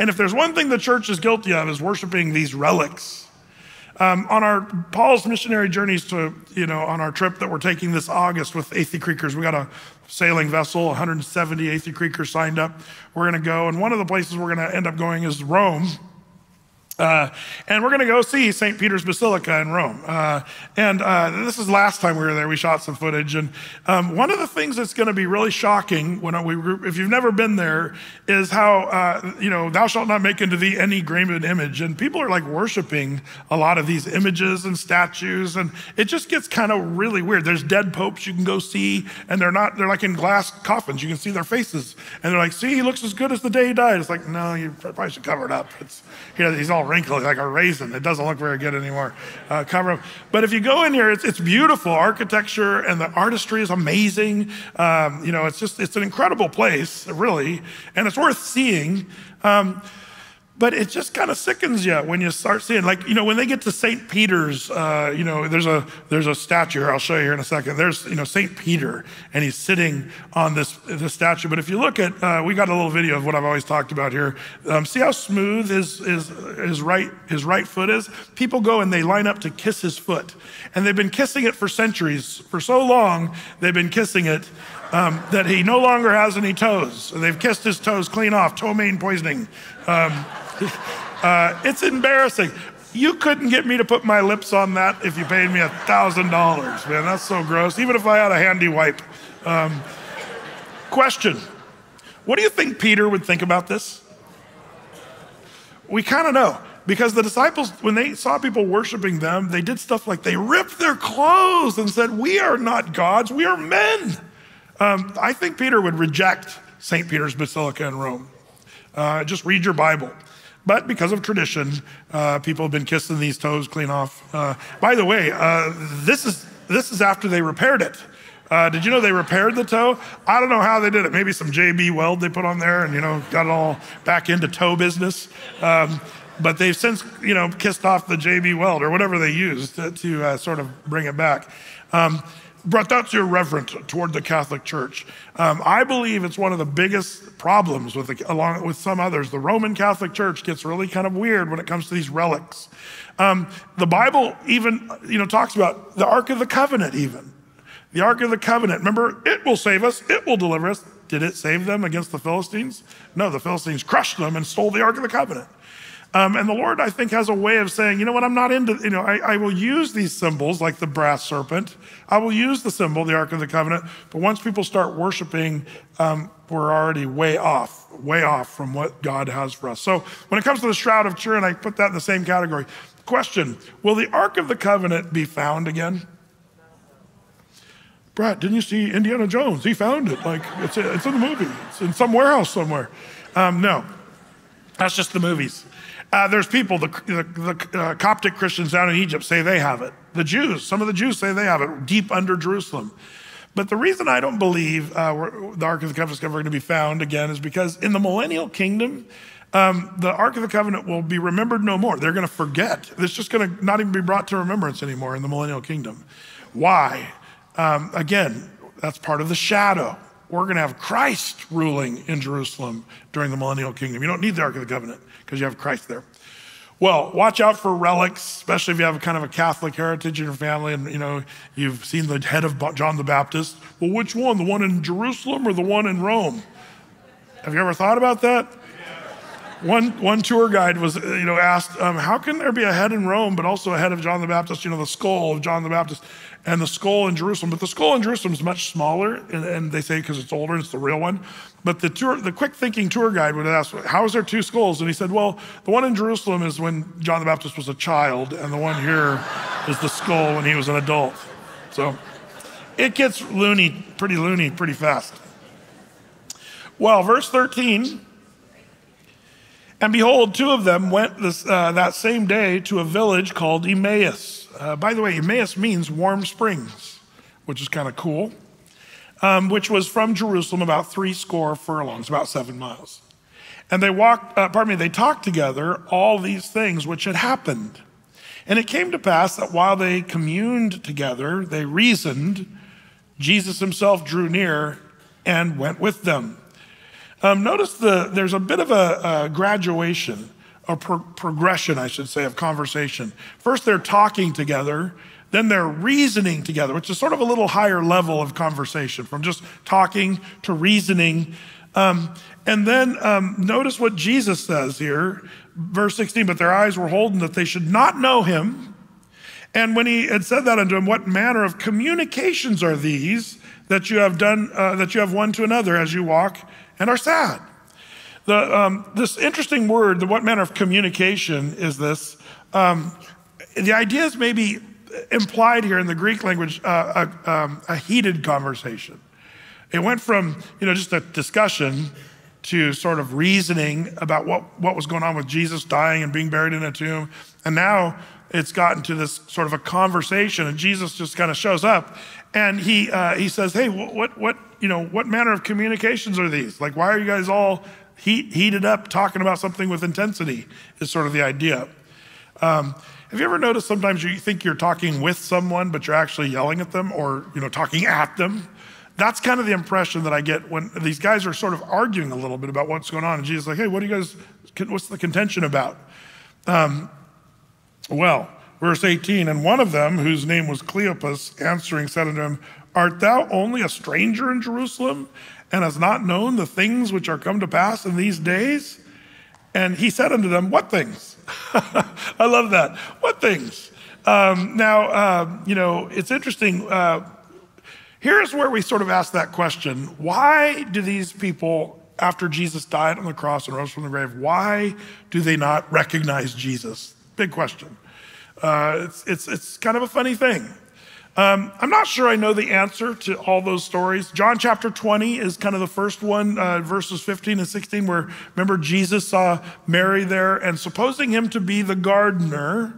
And if there's one thing the church is guilty of, is worshiping these relics. Um, on our Paul's missionary journeys to, you know, on our trip that we're taking this August with Athey Creekers, we got a sailing vessel, 170 Athey Creekers signed up. We're going to go, and one of the places we're going to end up going is Rome. Uh, and we're going to go see St. Peter's Basilica in Rome. Uh, and uh, this is last time we were there. We shot some footage. And um, one of the things that's going to be really shocking when we, if you've never been there, is how, uh, you know, thou shalt not make unto thee any graven image. And people are like worshiping a lot of these images and statues. And it just gets kind of really weird. There's dead popes you can go see, and they're not, they're like in glass coffins. You can see their faces. And they're like, see, he looks as good as the day he died. It's like, no, you probably should cover it up. It's, you know, he's all wrinkly like a raisin. It doesn't look very good anymore. Uh, cover But if you go in here, it's, it's beautiful architecture and the artistry is amazing. Um, you know, it's just, it's an incredible place, really, and it's worth seeing. Um, but it just kind of sickens you when you start seeing, like, you know, when they get to St. Peter's, uh, you know, there's a there's a statue here. I'll show you here in a second. There's, you know, St. Peter, and he's sitting on this this statue. But if you look at, uh, we got a little video of what I've always talked about here. Um, see how smooth his his his right his right foot is. People go and they line up to kiss his foot, and they've been kissing it for centuries. For so long, they've been kissing it. Um, that he no longer has any toes. And they've kissed his toes clean off, ptomaine poisoning. Um, <laughs> uh, it's embarrassing. You couldn't get me to put my lips on that if you paid me a thousand dollars, man. That's so gross. Even if I had a handy wipe. Um, question: What do you think Peter would think about this? We kind of know because the disciples, when they saw people worshiping them, they did stuff like they ripped their clothes and said, "We are not gods. We are men." Um, I think Peter would reject St. Peter's Basilica in Rome. Uh, just read your Bible. But because of tradition, uh, people have been kissing these toes clean off. Uh, by the way, uh, this, is, this is after they repaired it. Uh, did you know they repaired the toe? I don't know how they did it. Maybe some JB weld they put on there and, you know, got it all back into toe business. Um, but they've since, you know, kissed off the JB weld or whatever they used to, to uh, sort of bring it back. Um, but that's irreverent toward the Catholic Church. Um, I believe it's one of the biggest problems with, the, along with some others. The Roman Catholic Church gets really kind of weird when it comes to these relics. Um, the Bible even, you know, talks about the Ark of the Covenant. Even the Ark of the Covenant. Remember, it will save us. It will deliver us. Did it save them against the Philistines? No, the Philistines crushed them and stole the Ark of the Covenant. Um, and the Lord, I think, has a way of saying, you know what, I'm not into, you know, I, I, will use these symbols like the brass serpent. I will use the symbol, the Ark of the Covenant. But once people start worshiping, um, we're already way off, way off from what God has for us. So when it comes to the Shroud of Turin, I put that in the same category. Question Will the Ark of the Covenant be found again? Brett, didn't you see Indiana Jones? He found it. Like, it's, it's in the movie, it's in some warehouse somewhere. Um, no, that's just the movies. Uh, there's people, the, the, the uh, Coptic Christians down in Egypt say they have it. The Jews, some of the Jews say they have it deep under Jerusalem. But the reason I don't believe uh, the Ark of the Covenant is ever going to be found again is because in the millennial kingdom, um, the Ark of the Covenant will be remembered no more. They're going to forget. It's just going to not even be brought to remembrance anymore in the millennial kingdom. Why? Um, again, that's part of the shadow. We're going to have Christ ruling in Jerusalem during the millennial kingdom. You don't need the Ark of the Covenant because you have Christ there. Well, watch out for relics, especially if you have kind of a Catholic heritage in your family and you know you've seen the head of John the Baptist. Well, which one? The one in Jerusalem or the one in Rome? Have you ever thought about that? one, one tour guide was, you know, asked, um, how can there be a head in Rome, but also a head of John the Baptist, you know, the skull of John the Baptist and the skull in Jerusalem. But the skull in Jerusalem is much smaller, and, and they say because it's older, it's the real one. But the tour, the quick thinking tour guide would ask, how is there two skulls? And he said, well, the one in Jerusalem is when John the Baptist was a child, and the one here is the skull when he was an adult. So it gets loony, pretty loony, pretty fast. Well, verse 13 and behold, two of them went this, uh, that same day to a village called Emmaus. Uh, by the way, Emmaus means warm springs, which is kind of cool, um, which was from Jerusalem about three score furlongs, about seven miles. And they walked, uh, pardon me, they talked together all these things which had happened. And it came to pass that while they communed together, they reasoned, Jesus himself drew near and went with them. Um, notice the, there's a bit of a, a graduation, a pro- progression, I should say, of conversation. First, they're talking together, then they're reasoning together, which is sort of a little higher level of conversation, from just talking to reasoning. Um, and then um, notice what Jesus says here, verse 16, but their eyes were holden that they should not know him. And when he had said that unto him, what manner of communications are these that you have done, uh, that you have one to another as you walk and are sad. The, um, this interesting word, the what manner of communication is this? Um, the idea is maybe implied here in the Greek language uh, a, um, a heated conversation. It went from you know just a discussion to sort of reasoning about what, what was going on with Jesus dying and being buried in a tomb. And now it's gotten to this sort of a conversation, and Jesus just kind of shows up and he, uh, he says, Hey, what, what, you know, what manner of communications are these? Like, why are you guys all heat, heated up talking about something with intensity? Is sort of the idea. Um, have you ever noticed sometimes you think you're talking with someone, but you're actually yelling at them or, you know, talking at them? That's kind of the impression that I get when these guys are sort of arguing a little bit about what's going on. And Jesus is like, hey, what are you guys, what's the contention about? Um, well, verse 18, and one of them, whose name was Cleopas, answering said unto him, Art thou only a stranger in Jerusalem and hast not known the things which are come to pass in these days? And he said unto them, What things? <laughs> I love that. What things? Um, now, uh, you know, it's interesting. Uh, here's where we sort of ask that question Why do these people, after Jesus died on the cross and rose from the grave, why do they not recognize Jesus? Big question. Uh, it's, it's, it's kind of a funny thing. Um, I'm not sure I know the answer to all those stories. John chapter 20 is kind of the first one, uh, verses 15 and 16, where remember Jesus saw Mary there, and supposing him to be the gardener,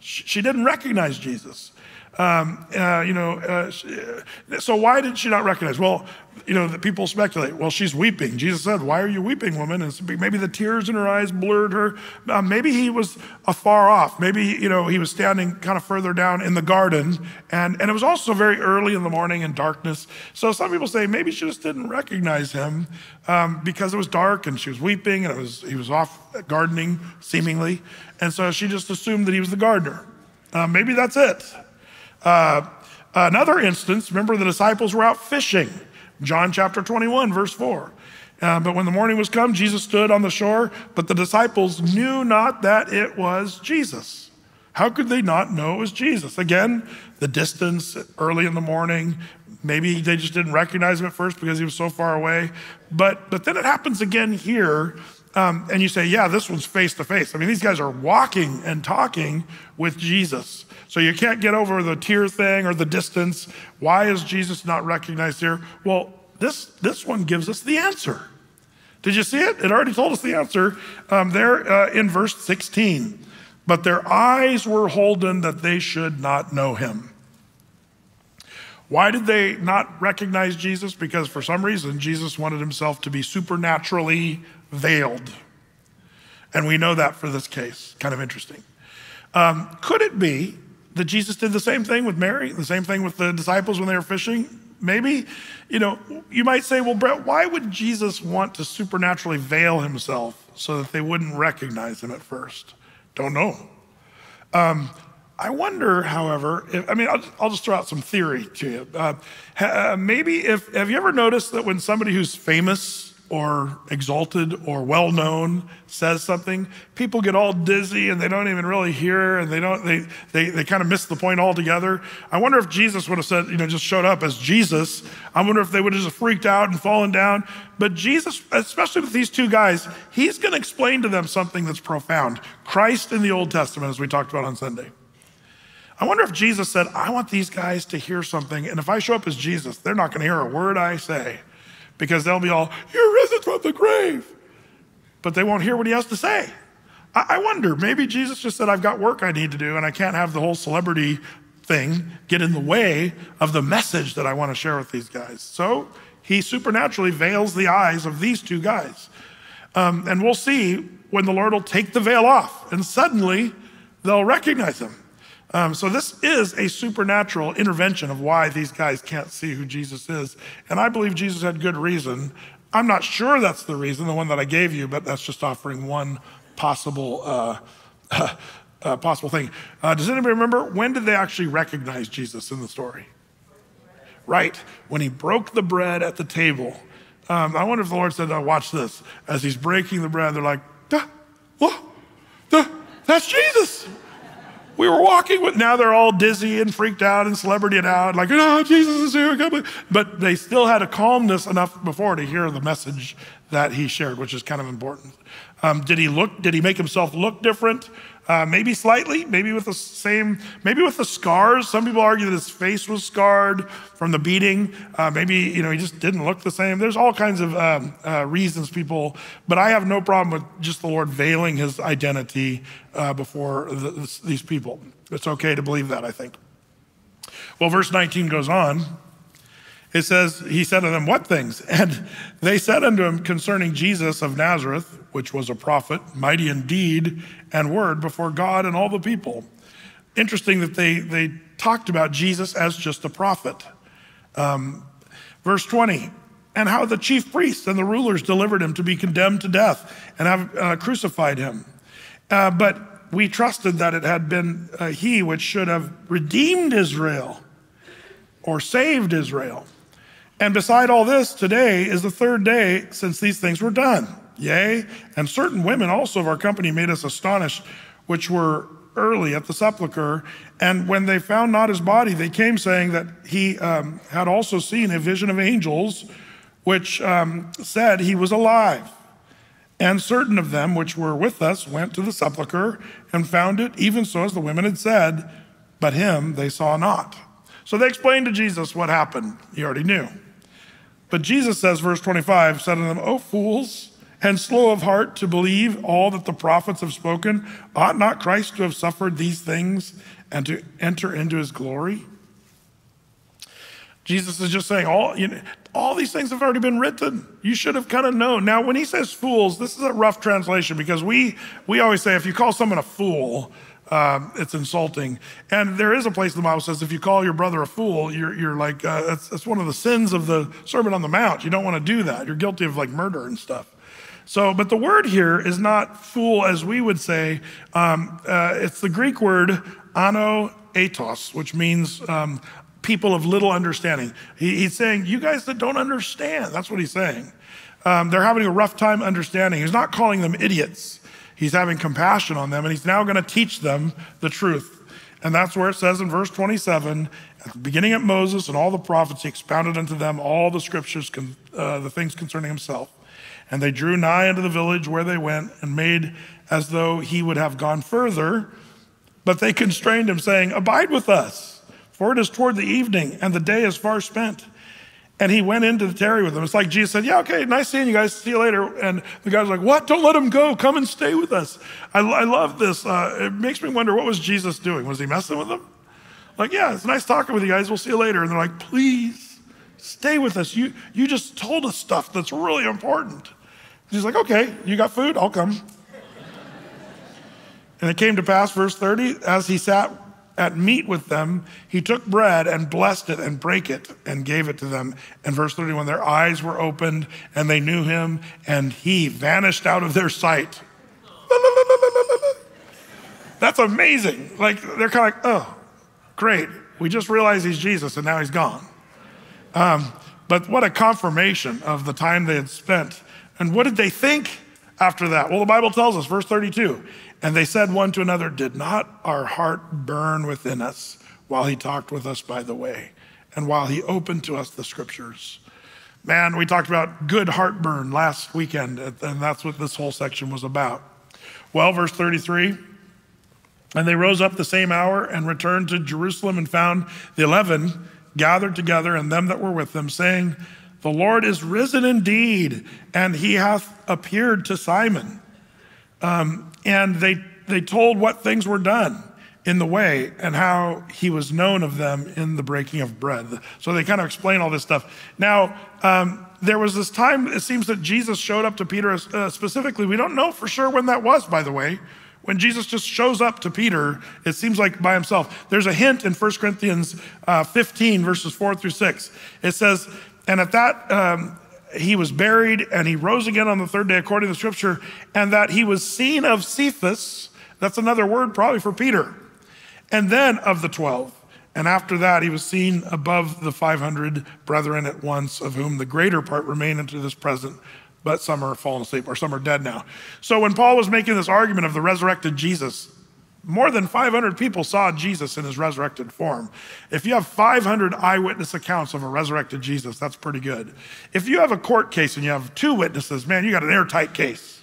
she, she didn't recognize Jesus. Um, uh, you know, uh, so why did she not recognize? Well, you know, the people speculate, well, she's weeping. Jesus said, Why are you weeping, woman? And maybe the tears in her eyes blurred her. Uh, maybe he was afar off. Maybe, you know, he was standing kind of further down in the garden. And, and it was also very early in the morning and darkness. So some people say maybe she just didn't recognize him um, because it was dark and she was weeping and it was, he was off gardening, seemingly. And so she just assumed that he was the gardener. Uh, maybe that's it. Uh, another instance, remember the disciples were out fishing. John chapter 21, verse 4. Uh, but when the morning was come, Jesus stood on the shore, but the disciples knew not that it was Jesus. How could they not know it was Jesus? Again, the distance early in the morning. Maybe they just didn't recognize him at first because he was so far away. But, but then it happens again here. Um, and you say, yeah, this one's face to face. I mean, these guys are walking and talking with Jesus. So you can't get over the tear thing or the distance. Why is Jesus not recognized here? Well, this, this one gives us the answer. Did you see it? It already told us the answer um, there uh, in verse 16. But their eyes were holden that they should not know him. Why did they not recognize Jesus? Because for some reason, Jesus wanted himself to be supernaturally veiled. And we know that for this case. Kind of interesting. Um, could it be that Jesus did the same thing with Mary, the same thing with the disciples when they were fishing? Maybe, you know, you might say, well, Brett, why would Jesus want to supernaturally veil himself so that they wouldn't recognize him at first? Don't know. Um, I wonder, however, if, I mean, I'll, I'll, just throw out some theory to you. Uh, uh, maybe if, have you ever noticed that when somebody who's famous or exalted or well known says something, people get all dizzy and they don't even really hear and they don't they they, they kind of miss the point altogether. I wonder if Jesus would have said, you know, just showed up as Jesus. I wonder if they would have just freaked out and fallen down. But Jesus, especially with these two guys, he's going to explain to them something that's profound. Christ in the Old Testament, as we talked about on Sunday. I wonder if Jesus said, I want these guys to hear something, and if I show up as Jesus, they're not going to hear a word I say because they'll be all, You're risen from the grave. But they won't hear what he has to say. I wonder, maybe Jesus just said, I've got work I need to do, and I can't have the whole celebrity thing get in the way of the message that I want to share with these guys. So he supernaturally veils the eyes of these two guys. Um, and we'll see when the Lord will take the veil off, and suddenly they'll recognize him. Um, so this is a supernatural intervention of why these guys can't see who Jesus is. And I believe Jesus had good reason. I'm not sure that's the reason, the one that I gave you, but that's just offering one possible uh, <laughs> uh, possible thing. Uh, does anybody remember when did they actually recognize Jesus in the story? Right, when he broke the bread at the table. Um, I wonder if the Lord said, oh, "Watch this." As he's breaking the bread, they're like, "What? That's Jesus." We were walking with, now they're all dizzy and freaked out and celebrity and out, like, oh, Jesus is here. But they still had a calmness enough before to hear the message that he shared, which is kind of important. Um, did he look, did he make himself look different? Uh, maybe slightly, maybe with the same, maybe with the scars. Some people argue that his face was scarred from the beating. Uh, maybe, you know, he just didn't look the same. There's all kinds of um, uh, reasons people, but I have no problem with just the Lord veiling his identity uh, before the, this, these people. It's okay to believe that, I think. Well, verse 19 goes on. It says, He said to them, What things? <laughs> And they said unto him concerning Jesus of Nazareth, which was a prophet, mighty in deed and word before God and all the people. Interesting that they, they talked about Jesus as just a prophet. Um, verse 20, and how the chief priests and the rulers delivered him to be condemned to death and have uh, crucified him. Uh, but we trusted that it had been uh, he which should have redeemed Israel or saved Israel. And beside all this, today is the third day since these things were done. Yea, and certain women also of our company made us astonished, which were early at the sepulchre. And when they found not his body, they came saying that he um, had also seen a vision of angels, which um, said he was alive. And certain of them which were with us went to the sepulchre and found it even so as the women had said, but him they saw not. So they explained to Jesus what happened. He already knew. But Jesus says, verse 25, said to them, O fools, and slow of heart to believe all that the prophets have spoken, ought not Christ to have suffered these things and to enter into his glory? Jesus is just saying, all, you know, all these things have already been written. You should have kind of known. Now, when he says fools, this is a rough translation because we, we always say if you call someone a fool, um, it's insulting. And there is a place in the Bible says if you call your brother a fool, you're, you're like, uh, that's, that's one of the sins of the Sermon on the Mount. You don't want to do that. You're guilty of like murder and stuff. So, but the word here is not fool as we would say. Um, uh, it's the Greek word ano etos, which means um, people of little understanding. He, he's saying, you guys that don't understand. That's what he's saying. Um, they're having a rough time understanding. He's not calling them idiots. He's having compassion on them, and he's now going to teach them the truth. And that's where it says in verse 27 at the beginning of Moses and all the prophets, he expounded unto them all the scriptures, uh, the things concerning himself. And they drew nigh unto the village where they went and made as though he would have gone further. But they constrained him, saying, Abide with us, for it is toward the evening, and the day is far spent. And he went into the tarry with them. It's like Jesus said, Yeah, okay, nice seeing you guys. See you later. And the guy's like, What? Don't let him go. Come and stay with us. I, I love this. Uh, it makes me wonder what was Jesus doing? Was he messing with them? Like, yeah, it's nice talking with you guys. We'll see you later. And they're like, Please stay with us. You, you just told us stuff that's really important. He's like, Okay, you got food? I'll come. and it came to pass, verse 30, as he sat at meat with them, he took bread and blessed it and brake it and gave it to them. And verse 31, their eyes were opened and they knew him and he vanished out of their sight. That's amazing. Like they're kind of like, oh, great. We just realized he's Jesus and now he's gone. Um, but what a confirmation of the time they had spent. And what did they think after that? Well, the Bible tells us, verse 32 and they said one to another, Did not our heart burn within us while he talked with us by the way and while he opened to us the scriptures? Man, we talked about good heartburn last weekend, and that's what this whole section was about. Well, verse 33 and they rose up the same hour and returned to Jerusalem and found the eleven gathered together and them that were with them, saying, The Lord is risen indeed, and he hath appeared to Simon. Um, and they, they told what things were done in the way and how he was known of them in the breaking of bread. So they kind of explain all this stuff. Now, um, there was this time, it seems that Jesus showed up to Peter uh, specifically. We don't know for sure when that was, by the way. When Jesus just shows up to Peter, it seems like by himself. There's a hint in 1 Corinthians uh, 15, verses 4 through 6. It says, And at that, um, he was buried and he rose again on the third day according to the scripture, and that he was seen of Cephas. That's another word probably for Peter. And then of the 12. And after that, he was seen above the 500 brethren at once, of whom the greater part remain unto this present, but some are fallen asleep or some are dead now. So when Paul was making this argument of the resurrected Jesus, more than 500 people saw Jesus in his resurrected form. If you have 500 eyewitness accounts of a resurrected Jesus, that's pretty good. If you have a court case and you have two witnesses, man, you got an airtight case.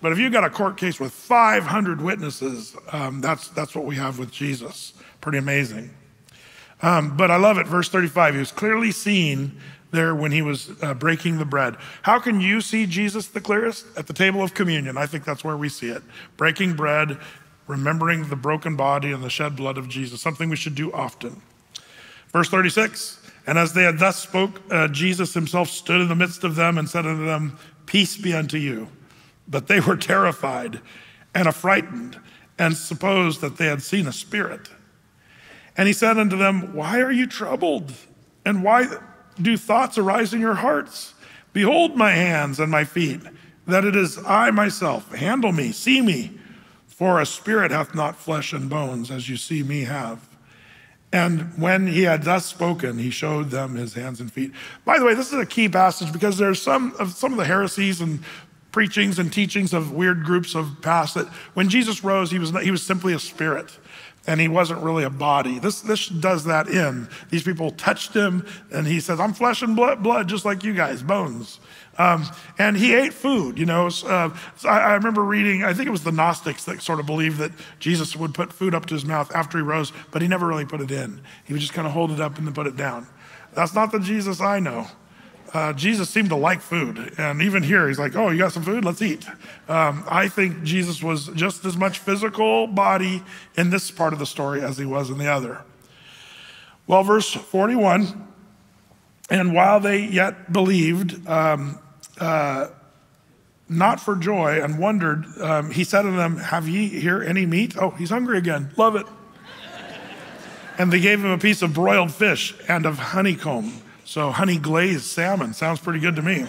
But if you got a court case with 500 witnesses, um, that's, that's what we have with Jesus. Pretty amazing. Um, but I love it, verse 35. He was clearly seen there when he was uh, breaking the bread. How can you see Jesus the clearest? At the table of communion. I think that's where we see it. Breaking bread, remembering the broken body and the shed blood of Jesus, something we should do often. Verse 36 And as they had thus spoke, uh, Jesus himself stood in the midst of them and said unto them, Peace be unto you. But they were terrified and affrighted and supposed that they had seen a spirit. And he said unto them, Why are you troubled? And why do thoughts arise in your hearts? Behold my hands and my feet, that it is I myself. Handle me, see me, for a spirit hath not flesh and bones, as you see me have. And when he had thus spoken, he showed them his hands and feet. By the way, this is a key passage because there's some of some of the heresies and preachings and teachings of weird groups of past that when Jesus rose, he was he was simply a spirit and he wasn't really a body. This, this does that in. These people touched him, and he says, I'm flesh and blood, blood just like you guys, bones. Um, and he ate food, you know. Uh, I, I, remember reading, I think it was the Gnostics that sort of believed that Jesus would put food up to his mouth after he rose, but he never really put it in. He would just kind of hold it up and then put it down. That's not the Jesus I know uh, Jesus seemed to like food. And even here, he's like, Oh, you got some food? Let's eat. Um, I think Jesus was just as much physical body in this part of the story as he was in the other. Well, verse 41 and while they yet believed, um, uh, not for joy, and wondered, um, he said to them, Have ye here any meat? Oh, he's hungry again. Love it. and they gave him a piece of broiled fish and of honeycomb. So, honey glazed salmon sounds pretty good to me.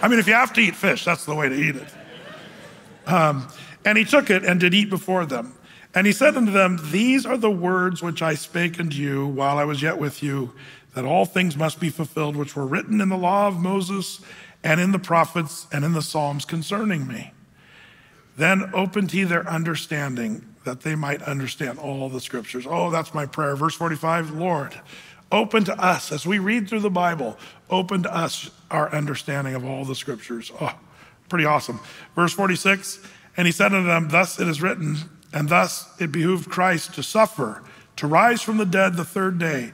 I mean, if you have to eat fish, that's the way to eat it. Um, and he took it and did eat before them. And he said unto them, These are the words which I spake unto you while I was yet with you, that all things must be fulfilled which were written in the law of Moses and in the prophets and in the Psalms concerning me. Then opened he their understanding that they might understand all the scriptures. Oh, that's my prayer. Verse 45 Lord, Open to us as we read through the Bible, open to us our understanding of all the scriptures. Oh, pretty awesome. Verse 46 And he said unto them, Thus it is written, and thus it behooved Christ to suffer, to rise from the dead the third day,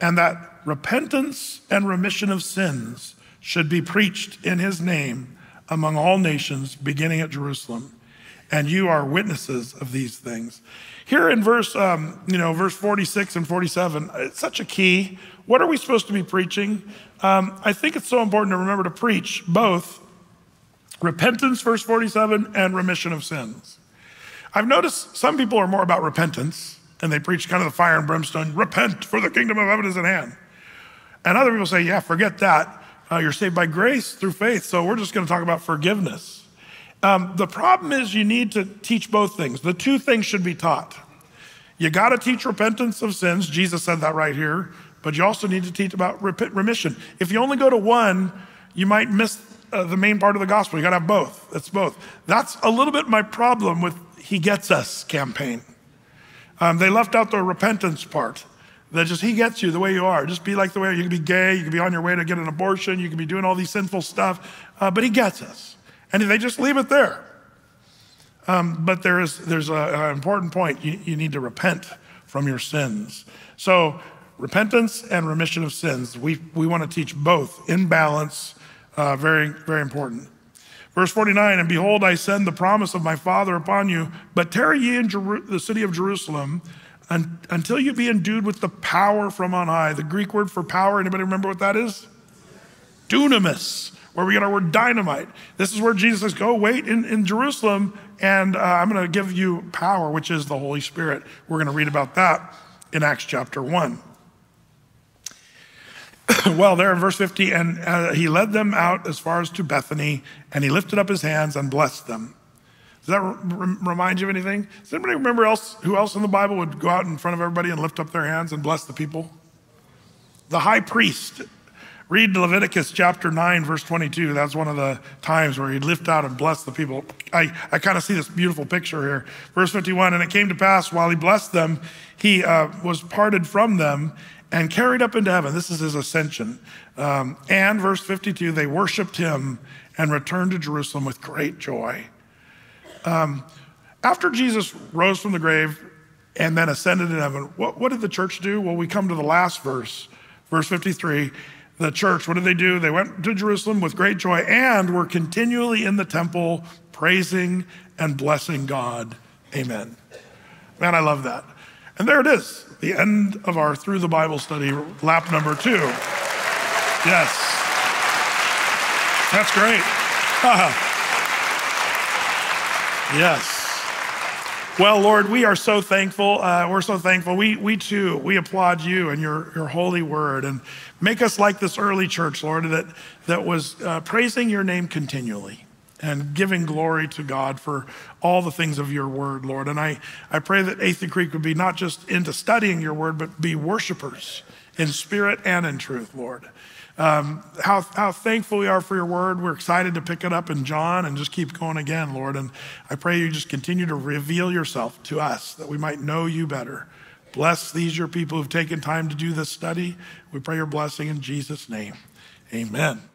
and that repentance and remission of sins should be preached in his name among all nations, beginning at Jerusalem. And you are witnesses of these things. Here in verse, um, you know, verse 46 and 47, it's such a key. What are we supposed to be preaching? Um, I think it's so important to remember to preach both repentance, verse 47, and remission of sins. I've noticed some people are more about repentance, and they preach kind of the fire and brimstone, repent for the kingdom of heaven is at hand. And other people say, yeah, forget that. Uh, you're saved by grace through faith, so we're just going to talk about forgiveness. Um, the problem is you need to teach both things. The two things should be taught. You got to teach repentance of sins. Jesus said that right here. but you also need to teach about remission. If you only go to one, you might miss uh, the main part of the gospel. You got to have both. It's both. That's a little bit my problem with He Gets Us campaign. Um, they left out the repentance part. That just He gets you the way you are. Just be like the way you can be gay, you can be on your way to get an abortion, you can be doing all these sinful stuff, uh, but He gets us. And they just leave it there. Um, but there is there's an important point. You, you need to repent from your sins. So repentance and remission of sins. We, we want to teach both in balance uh, very, very important. Verse 49 And behold, I send the promise of my Father upon you, but tarry ye in Jeru- the city of Jerusalem un- until you be endued with the power from on high. The Greek word for power, anybody remember what that is? Dunamis, where we get our word dynamite. This is where Jesus says, Go wait in, in Jerusalem, and uh, I'm going to give you power, which is the Holy Spirit. We're going to read about that in Acts chapter 1. <coughs> well, there in verse 50, and uh, he led them out as far as to Bethany, and he lifted up his hands and blessed them. Does that re- remind you of anything? Does anybody remember else who else in the Bible would go out in front of everybody and lift up their hands and bless the people? The high priest. Read Leviticus chapter 9, verse 22. That's one of the times where he'd lift out and bless the people. I, I kind of see this beautiful picture here. Verse 51 And it came to pass while he blessed them, he uh, was parted from them and carried up into heaven. This is his ascension. Um, and verse 52 they worshiped him and returned to Jerusalem with great joy. Um, after Jesus rose from the grave and then ascended in heaven, what, what did the church do? Well, we come to the last verse, verse 53. The church, what did they do? They went to Jerusalem with great joy and were continually in the temple praising and blessing God. Amen. Man, I love that. And there it is, the end of our Through the Bible study, lap number two. Yes. That's great. <laughs> yes. Well, Lord, we are so thankful. Uh, we're so thankful. We, we too, we applaud you and your, your holy word. And make us like this early church, Lord, that, that was uh, praising your name continually and giving glory to God for all the things of your word, Lord. And I, I pray that Athey Creek would be not just into studying your word, but be worshipers in spirit and in truth, Lord. Um, how, how thankful we are for your word. We're excited to pick it up in John and just keep going again, Lord. And I pray you just continue to reveal yourself to us that we might know you better. Bless these, your people who've taken time to do this study. We pray your blessing in Jesus' name. Amen.